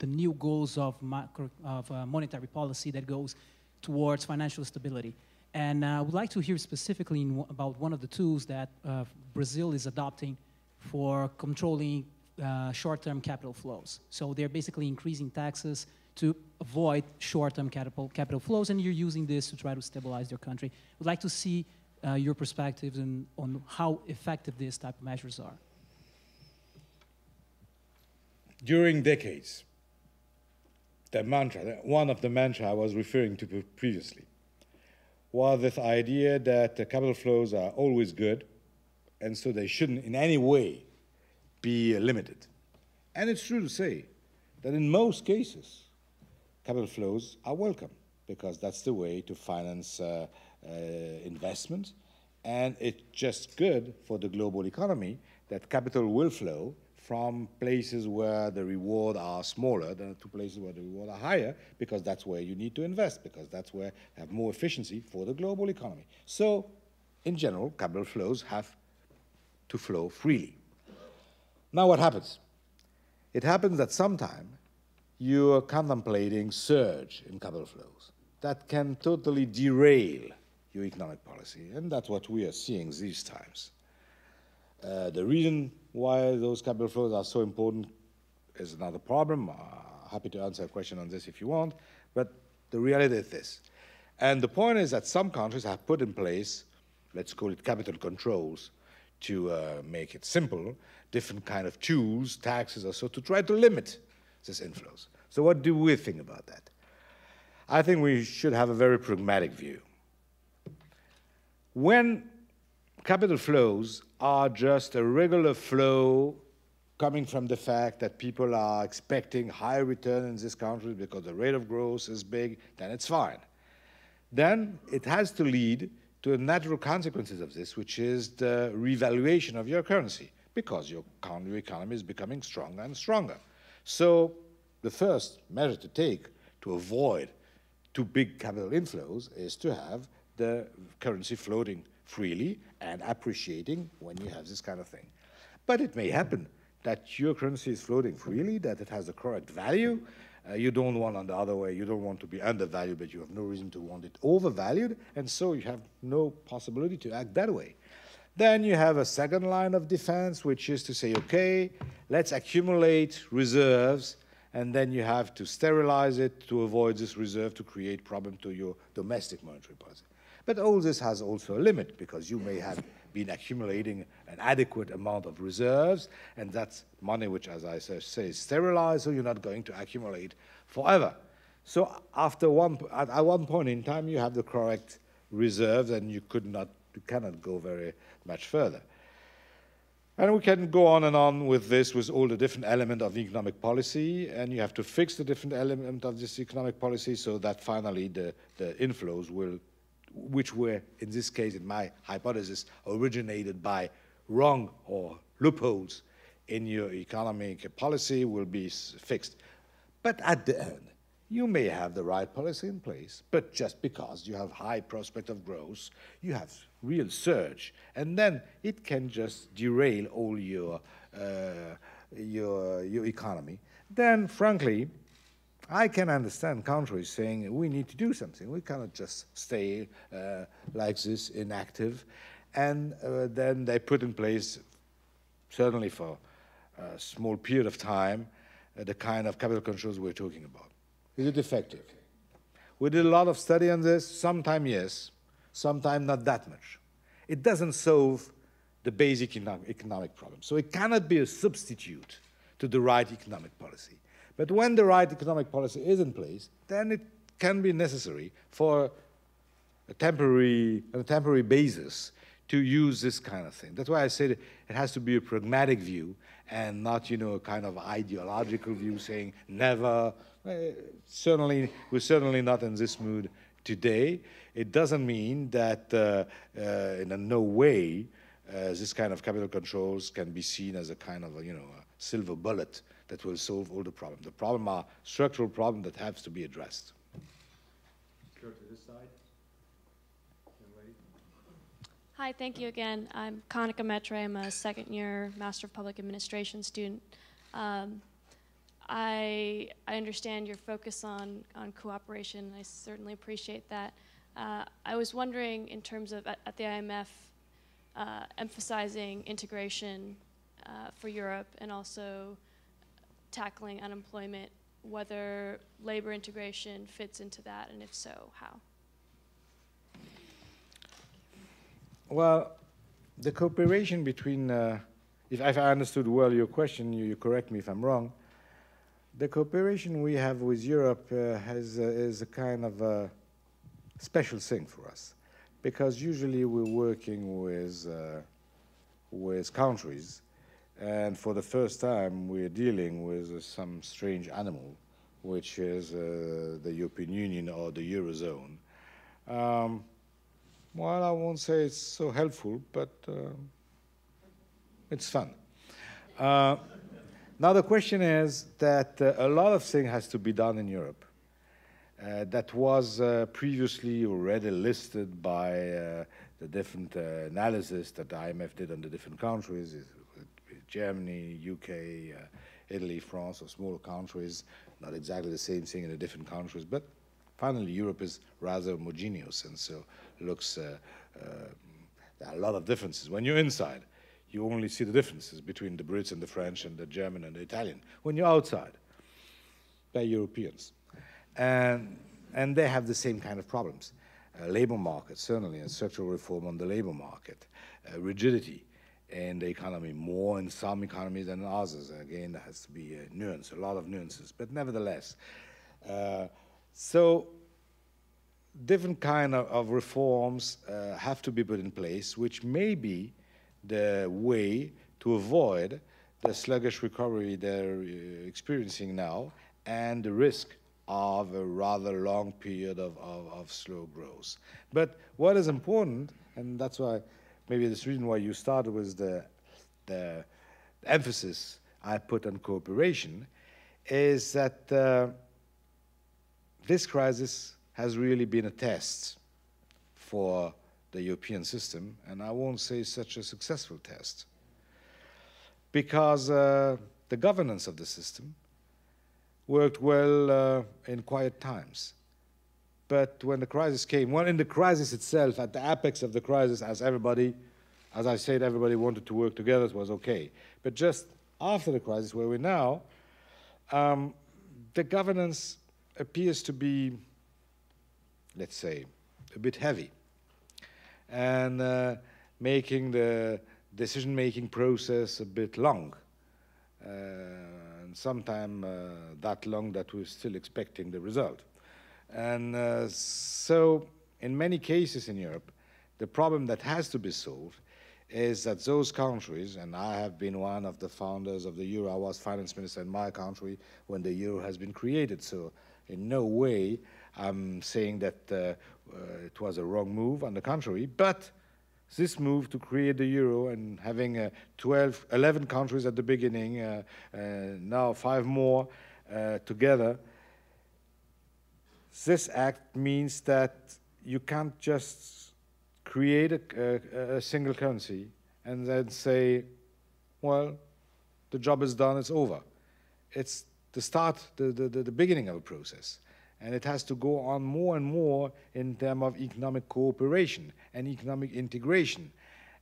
the new goals of, macro, of uh, monetary policy that goes towards financial stability. And uh, I would like to hear specifically about one of the tools that uh, Brazil is adopting for controlling uh, short-term capital flows. So they're basically increasing taxes to avoid short-term capital, capital flows, and you're using this to try to stabilize your country. I would like to see uh, your perspectives on how effective these type of measures are. During decades, the mantra, one of the mantra I was referring to previously, was this idea that the capital flows are always good, and so they shouldn't in any way be limited. And it's true to say that in most cases, capital flows are welcome because that's the way to finance uh, uh, investment. And it's just good for the global economy that capital will flow from places where the reward are smaller than to places where the reward are higher, because that's where you need to invest, because that's where you have more efficiency for the global economy. So, in general, capital flows have to flow freely. Now, what happens? It happens that sometime you are contemplating surge in capital flows that can totally derail your economic policy, and that's what we are seeing these times. Uh, the reason why those capital flows are so important is another problem. Uh, happy to answer a question on this if you want, but the reality is this. And the point is that some countries have put in place, let's call it capital controls, to uh, make it simple, different kind of tools, taxes or so, to try to limit this inflows. So what do we think about that? I think we should have a very pragmatic view. When capital flows are just a regular flow coming from the fact that people are expecting high return in this country because the rate of growth is big, then it's fine. Then it has to lead to the natural consequences of this, which is the revaluation of your currency, because your, your economy is becoming stronger and stronger. So the first measure to take to avoid too big capital inflows is to have the currency floating freely and appreciating when you have this kind of thing. But it may happen that your currency is floating freely, that it has the correct value. Uh, you don't want on the other way, you don't want to be undervalued, but you have no reason to want it overvalued, and so you have no possibility to act that way. Then you have a second line of defense, which is to say, okay, let's accumulate reserves, and then you have to sterilize it to avoid this reserve to create problem to your domestic monetary policy. But all this has also a limit because you may have been accumulating an adequate amount of reserves, and that's money which, as I say, is sterilized, so you're not going to accumulate forever. So after one, at, one point in time, you have the correct reserves, and you could not, you cannot go very much further. And we can go on and on with this, with all the different elements of economic policy, and you have to fix the different elements of this economic policy so that finally the, the inflows will which were, in this case, in my hypothesis, originated by wrong or loopholes in your economic policy will be fixed. But at the end, you may have the right policy in place, but just because you have high prospect of growth, you have real surge, and then it can just derail all your, uh, your, your economy. Then, frankly, I can understand countries saying we need to do something. We cannot just stay uh, like this, inactive. And uh, then they put in place, certainly for a small period of time, uh, the kind of capital controls we're talking about. Is it effective? We did a lot of study on this, sometime yes, sometime not that much. It doesn't solve the basic economic problem. So it cannot be a substitute to the right economic policy. But when the right economic policy is in place, then it can be necessary for a temporary, on a temporary basis to use this kind of thing. That's why I said it has to be a pragmatic view and not, you know, a kind of ideological view saying never. Uh, certainly, we're certainly not in this mood today. It doesn't mean that uh, uh, in no way uh, this kind of capital controls can be seen as a kind of, you know, silver bullet that will solve all the problems. The problem are structural problems that have to be addressed. Go to this side. Hi, thank you again. I'm Kanika Metre. I'm a second year Master of Public Administration student. Um, I, I understand your focus on, on cooperation. I certainly appreciate that. Uh, I was wondering, in terms of at, at the IMF, uh, emphasizing integration uh, for Europe and also tackling unemployment, whether labor integration fits into that, and if so, how? Well, the cooperation between, uh, if, if, I understood well your question, you, you, correct me if I'm wrong. The cooperation we have with Europe uh, has, uh, is a kind of a special thing for us, because usually we're working with, uh, with countries and for the first time, we're dealing with uh, some strange animal, which is uh, the European Union or the Eurozone. Um, well, I won't say it's so helpful, but uh, it's fun. Uh, now, the question is that uh, a lot of things has to be done in Europe. Uh, that was previously already listed by the different analysis that the IMF did on the different countries. Germany, UK, uh, Italy, France, or smaller countries, not exactly the same thing in the different countries, but finally Europe is rather homogeneous and so looks, uh, uh, there are a lot of differences. When you're inside, you only see the differences between the Brits and the French and the German and the Italian. When you're outside, they're Europeans. And, and they have the same kind of problems. Uh, labor market, certainly, and structural reform on the labor market, uh, rigidity, in the economy more in some economies than others. Again, there has to be a nuance, a lot of nuances, but nevertheless. Uh, so different kind of, of reforms uh, have to be put in place, which may be the way to avoid the sluggish recovery they're uh, experiencing now and the risk of a rather long period of, of, of, slow growth. But what is important, and that's why maybe this reason why you started with the, the emphasis I put on cooperation, is that uh, this crisis has really been a test for the European system, and I won't say such a successful test, because uh, the governance of the system worked well uh, in quiet times. But when the crisis came, well, in the crisis itself, at the apex of the crisis, as everybody, as I said, everybody wanted to work together, it was okay. But just after the crisis, where we're now, um, the governance appears to be, let's say, a bit heavy and uh, making the decision-making process a bit long. Uh, and sometimes uh, that long that we're still expecting the result. And uh, so in many cases in Europe, the problem that has to be solved is that those countries, and I have been one of the founders of the euro, I was finance minister in my country when the euro has been created, so in no way I'm saying that uh, uh, it was a wrong move, on the contrary, but this move to create the euro and having uh, 12, 11 countries at the beginning, uh, uh, now five more uh, together, this act means that you can't just create a, a, a single currency and then say, well, the job is done, it's over. It's the start, the, the, the beginning of a process. And it has to go on more and more in terms of economic cooperation and economic integration.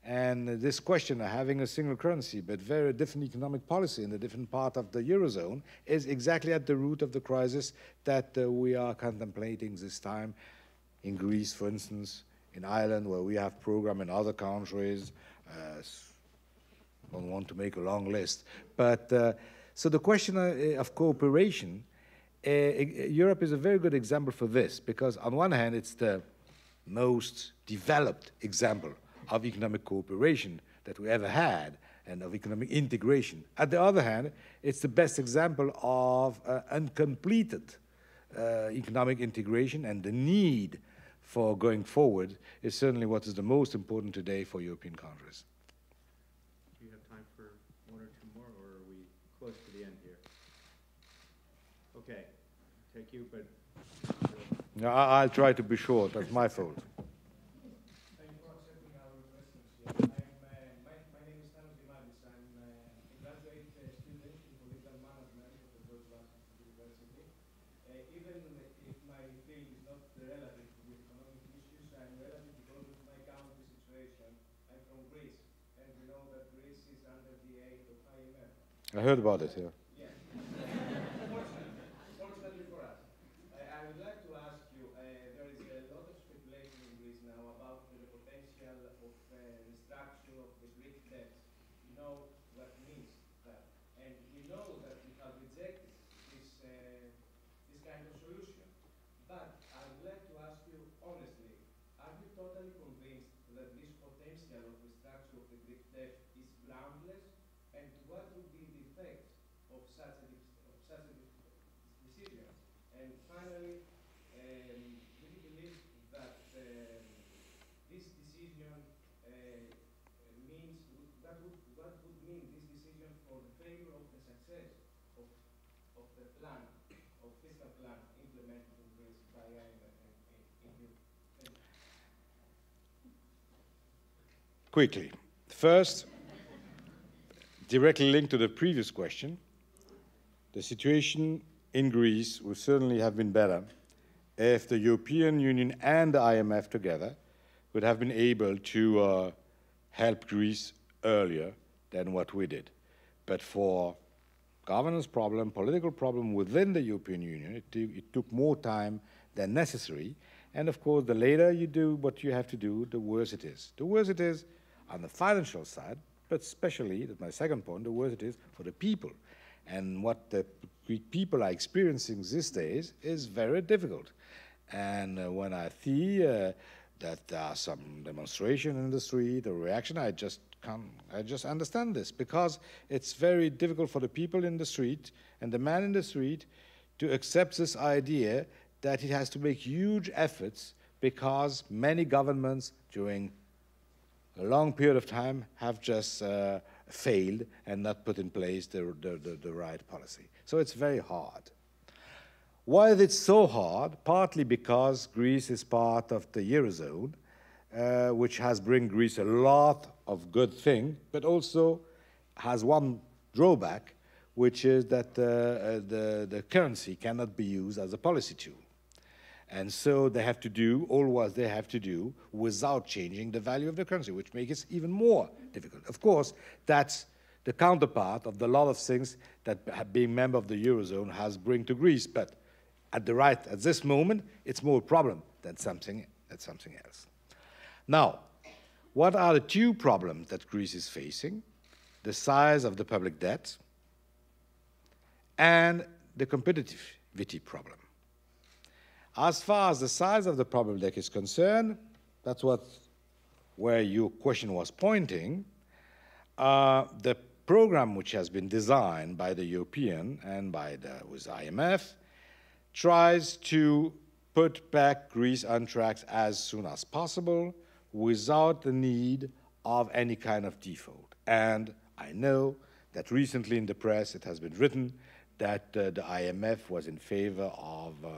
And this question of having a single currency but very different economic policy in the different part of the Eurozone is exactly at the root of the crisis that uh, we are contemplating this time in Greece, for instance, in Ireland, where we have program in other countries. Uh, don't want to make a long list. But uh, so the question uh, of cooperation, uh, Europe is a very good example for this, because on one hand, it's the most developed example of economic cooperation that we ever had and of economic integration. At the other hand, it's the best example of uh, uncompleted uh, economic integration and the need for going forward is certainly what is the most important today for European countries. Do you have time for one or two more, or are we close to the end here? Okay, take you, but. No, I'll try to be short. That's my fault. I heard about it, yeah. Fortunately for us. I would like to ask you, uh, there is a lot of speculation in Greece now about the potential of uh, restructure of the Greek debt. You know what means that. And we know that you have rejected this, uh, this kind of solution. But I would like to ask you honestly, are you totally convinced that this potential of restructure of the Greek debt is groundless? And what would be the effects of such a, of such a decision? And finally, um, do you believe that um, this decision uh, means that would what would mean this decision for the failure of the success of of the plan of fiscal plan implemented in Greece by IMF and, and EU? Quickly, first directly linked to the previous question, the situation in Greece would certainly have been better if the European Union and the IMF together would have been able to uh, help Greece earlier than what we did. But for governance problem, political problem within the European Union, it, it took more time than necessary. And of course, the later you do what you have to do, the worse it is. The worse it is on the financial side, but especially, that's my second point, the worse it is for the people. And what the Greek people are experiencing these days is very difficult. And uh, when I see uh, that there are some demonstration in the street or reaction, I just can't, I just understand this because it's very difficult for the people in the street and the man in the street to accept this idea that he has to make huge efforts because many governments during a long period of time have just uh, failed and not put in place the, the, the, the right policy. So it's very hard. Why is it so hard? Partly because Greece is part of the Eurozone, uh, which has bring Greece a lot of good things, but also has one drawback, which is that uh, uh, the, the currency cannot be used as a policy tool. And so they have to do all what they have to do without changing the value of the currency, which makes it even more difficult. Of course, that's the counterpart of the lot of things that being member of the Eurozone has bring to Greece. But at the right, at this moment, it's more a problem than something, than something else. Now, what are the two problems that Greece is facing? The size of the public debt and the competitivity problem. As far as the size of the public debt is concerned, that's what where your question was pointing. Uh, the program which has been designed by the European and by the with IMF tries to put back Greece on track as soon as possible without the need of any kind of default. And I know that recently in the press it has been written that uh, the IMF was in favor of uh,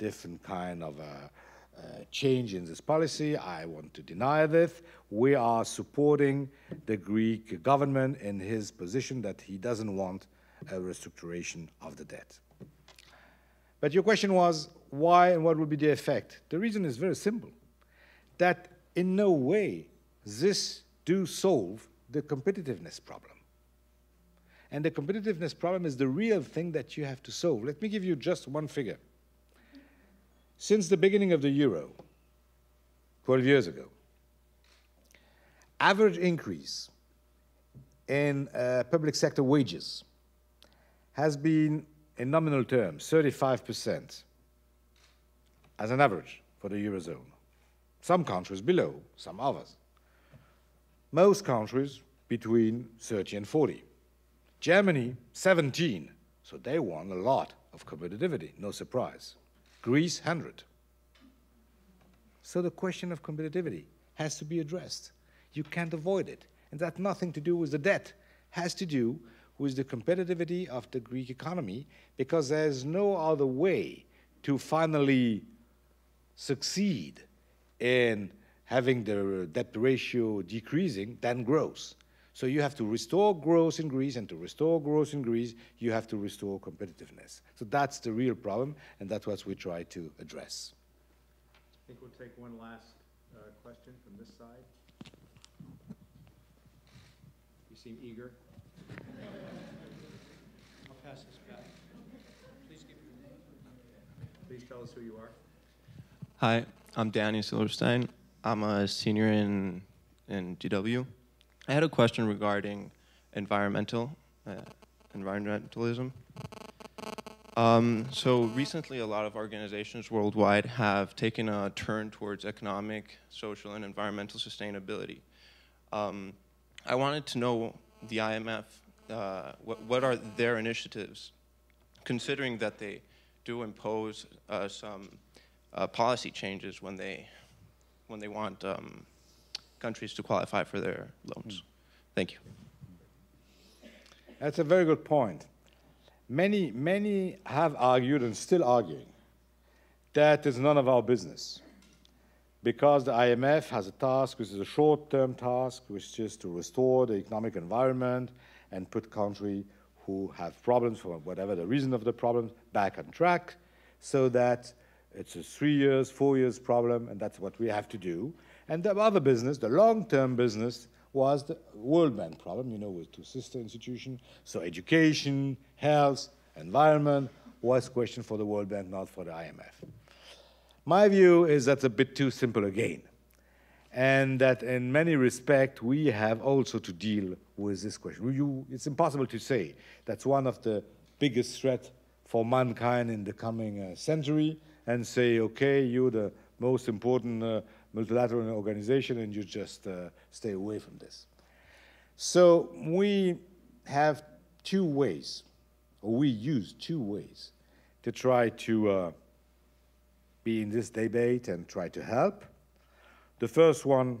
different kind of uh, uh, change in this policy. I want to deny this. We are supporting the Greek government in his position that he doesn't want a restructuration of the debt. But your question was why and what would be the effect? The reason is very simple that in no way this do solve the competitiveness problem. And the competitiveness problem is the real thing that you have to solve. Let me give you just one figure. Since the beginning of the euro, 12 years ago, average increase in uh, public sector wages has been, in nominal terms, 35% as an average for the Eurozone. Some countries below, some others. Most countries between 30 and 40. Germany, 17. So they won a lot of competitivity, no surprise. Greece, 100. So the question of competitivity has to be addressed. You can't avoid it. And that nothing to do with the debt, has to do with the competitivity of the Greek economy, because there's no other way to finally succeed in having the debt ratio decreasing than growth. So you have to restore growth in Greece, and to restore growth in Greece, you have to restore competitiveness. So that's the real problem, and that's what we try to address. I think we'll take one last uh, question from this side. You seem eager. I'll pass this back. Please give your name. Please tell us who you are. Hi, I'm Danny Silverstein. I'm a senior in in GW. I had a question regarding environmental, uh, environmentalism. Um, so recently, a lot of organizations worldwide have taken a turn towards economic, social, and environmental sustainability. Um, I wanted to know the IMF, uh, what, what, are their initiatives, considering that they do impose uh, some uh, policy changes when they, when they want um, countries to qualify for their loans. Hmm. Thank you. That's a very good point. Many, many have argued and still arguing that is none of our business because the IMF has a task which is a short-term task, which is to restore the economic environment and put countries who have problems for whatever the reason of the problems back on track so that it's a three years, four years problem, and that's what we have to do. And the other business, the long-term business, was the World Bank problem, you know, with two sister institutions. So education, health, environment was question for the World Bank, not for the IMF. My view is that's a bit too simple again. And that in many respects, we have also to deal with this question. You, it's impossible to say. That's one of the biggest threats for mankind in the coming uh, century, and say, okay, you're the most important uh, multilateral organization and you just uh, stay away from this. So we have two ways, or we use two ways to try to uh, be in this debate and try to help. The first one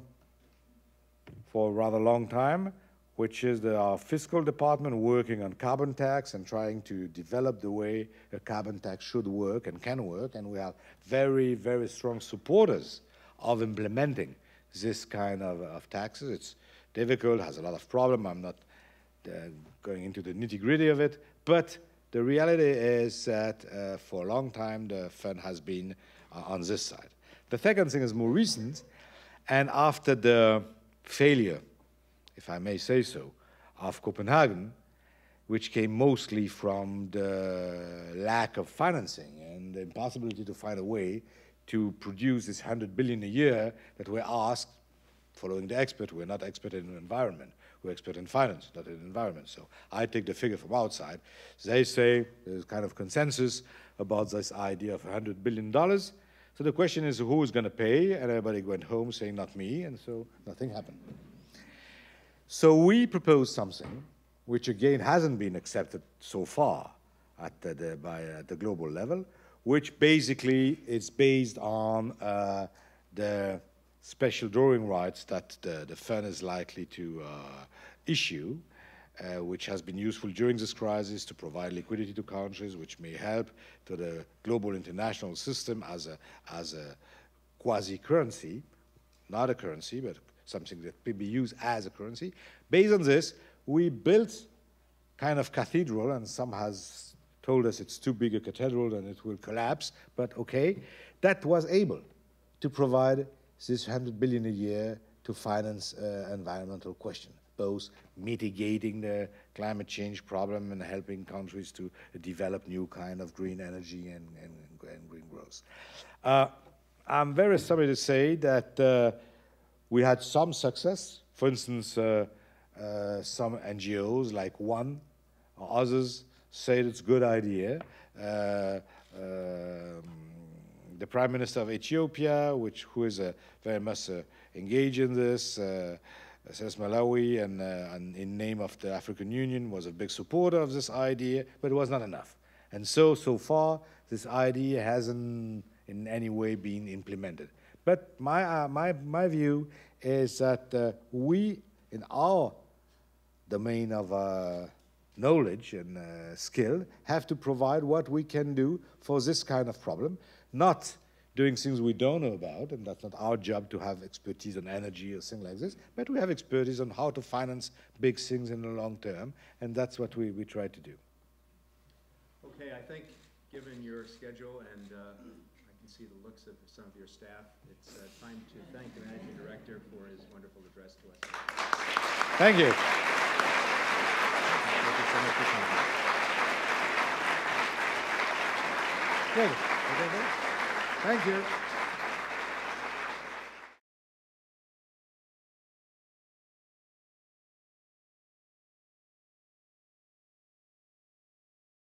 for a rather long time, which is the, our fiscal department working on carbon tax and trying to develop the way a carbon tax should work and can work. And we have very, very strong supporters of implementing this kind of, of taxes. It's difficult, has a lot of problem. I'm not uh, going into the nitty gritty of it, but the reality is that uh, for a long time the fund has been uh, on this side. The second thing is more recent, and after the failure, if I may say so, of Copenhagen, which came mostly from the lack of financing and the impossibility to find a way to produce this 100 billion a year that we're asked, following the expert, we're not expert in environment, we're expert in finance, not in environment. So I take the figure from outside. They say there's kind of consensus about this idea of 100 billion dollars. So the question is who is going to pay? And everybody went home saying not me, and so nothing happened. So we proposed something which again hasn't been accepted so far at the, by uh, the global level, which basically is based on uh, the special drawing rights that the, the fund is likely to uh, issue, uh, which has been useful during this crisis to provide liquidity to countries, which may help to the global international system as a, as a quasi-currency, not a currency, but something that could be used as a currency. Based on this, we built kind of cathedral, and some has told us it's too big a cathedral and it will collapse, but okay, that was able to provide this 100 billion a year to finance uh, environmental question, both mitigating the climate change problem and helping countries to develop new kind of green energy and, and, and green growth. Uh, I'm very sorry to say that uh, we had some success. For instance, uh, uh, some NGOs like One or others said it's a good idea. Uh, um, the Prime Minister of Ethiopia, which who is very much engaged in this, uh, Meles Zenawi, and, uh, and, in name of the African Union, was a big supporter of this idea, but it was not enough. And so, so far, this idea hasn't in any way been implemented. But my, uh, my, my view is that uh, we, in our domain of uh, knowledge and uh, skill, have to provide what we can do for this kind of problem, not doing things we don't know about, and that's not our job to have expertise on energy or things like this, but we have expertise on how to finance big things in the long term, and that's what we, we try to do. Okay, I think, given your schedule and uh, I can see the looks of some of your staff, it's uh, time to thank the managing director for his wonderful address to us. Thank you. Thank you so much for coming. Good. Okay. Thank you.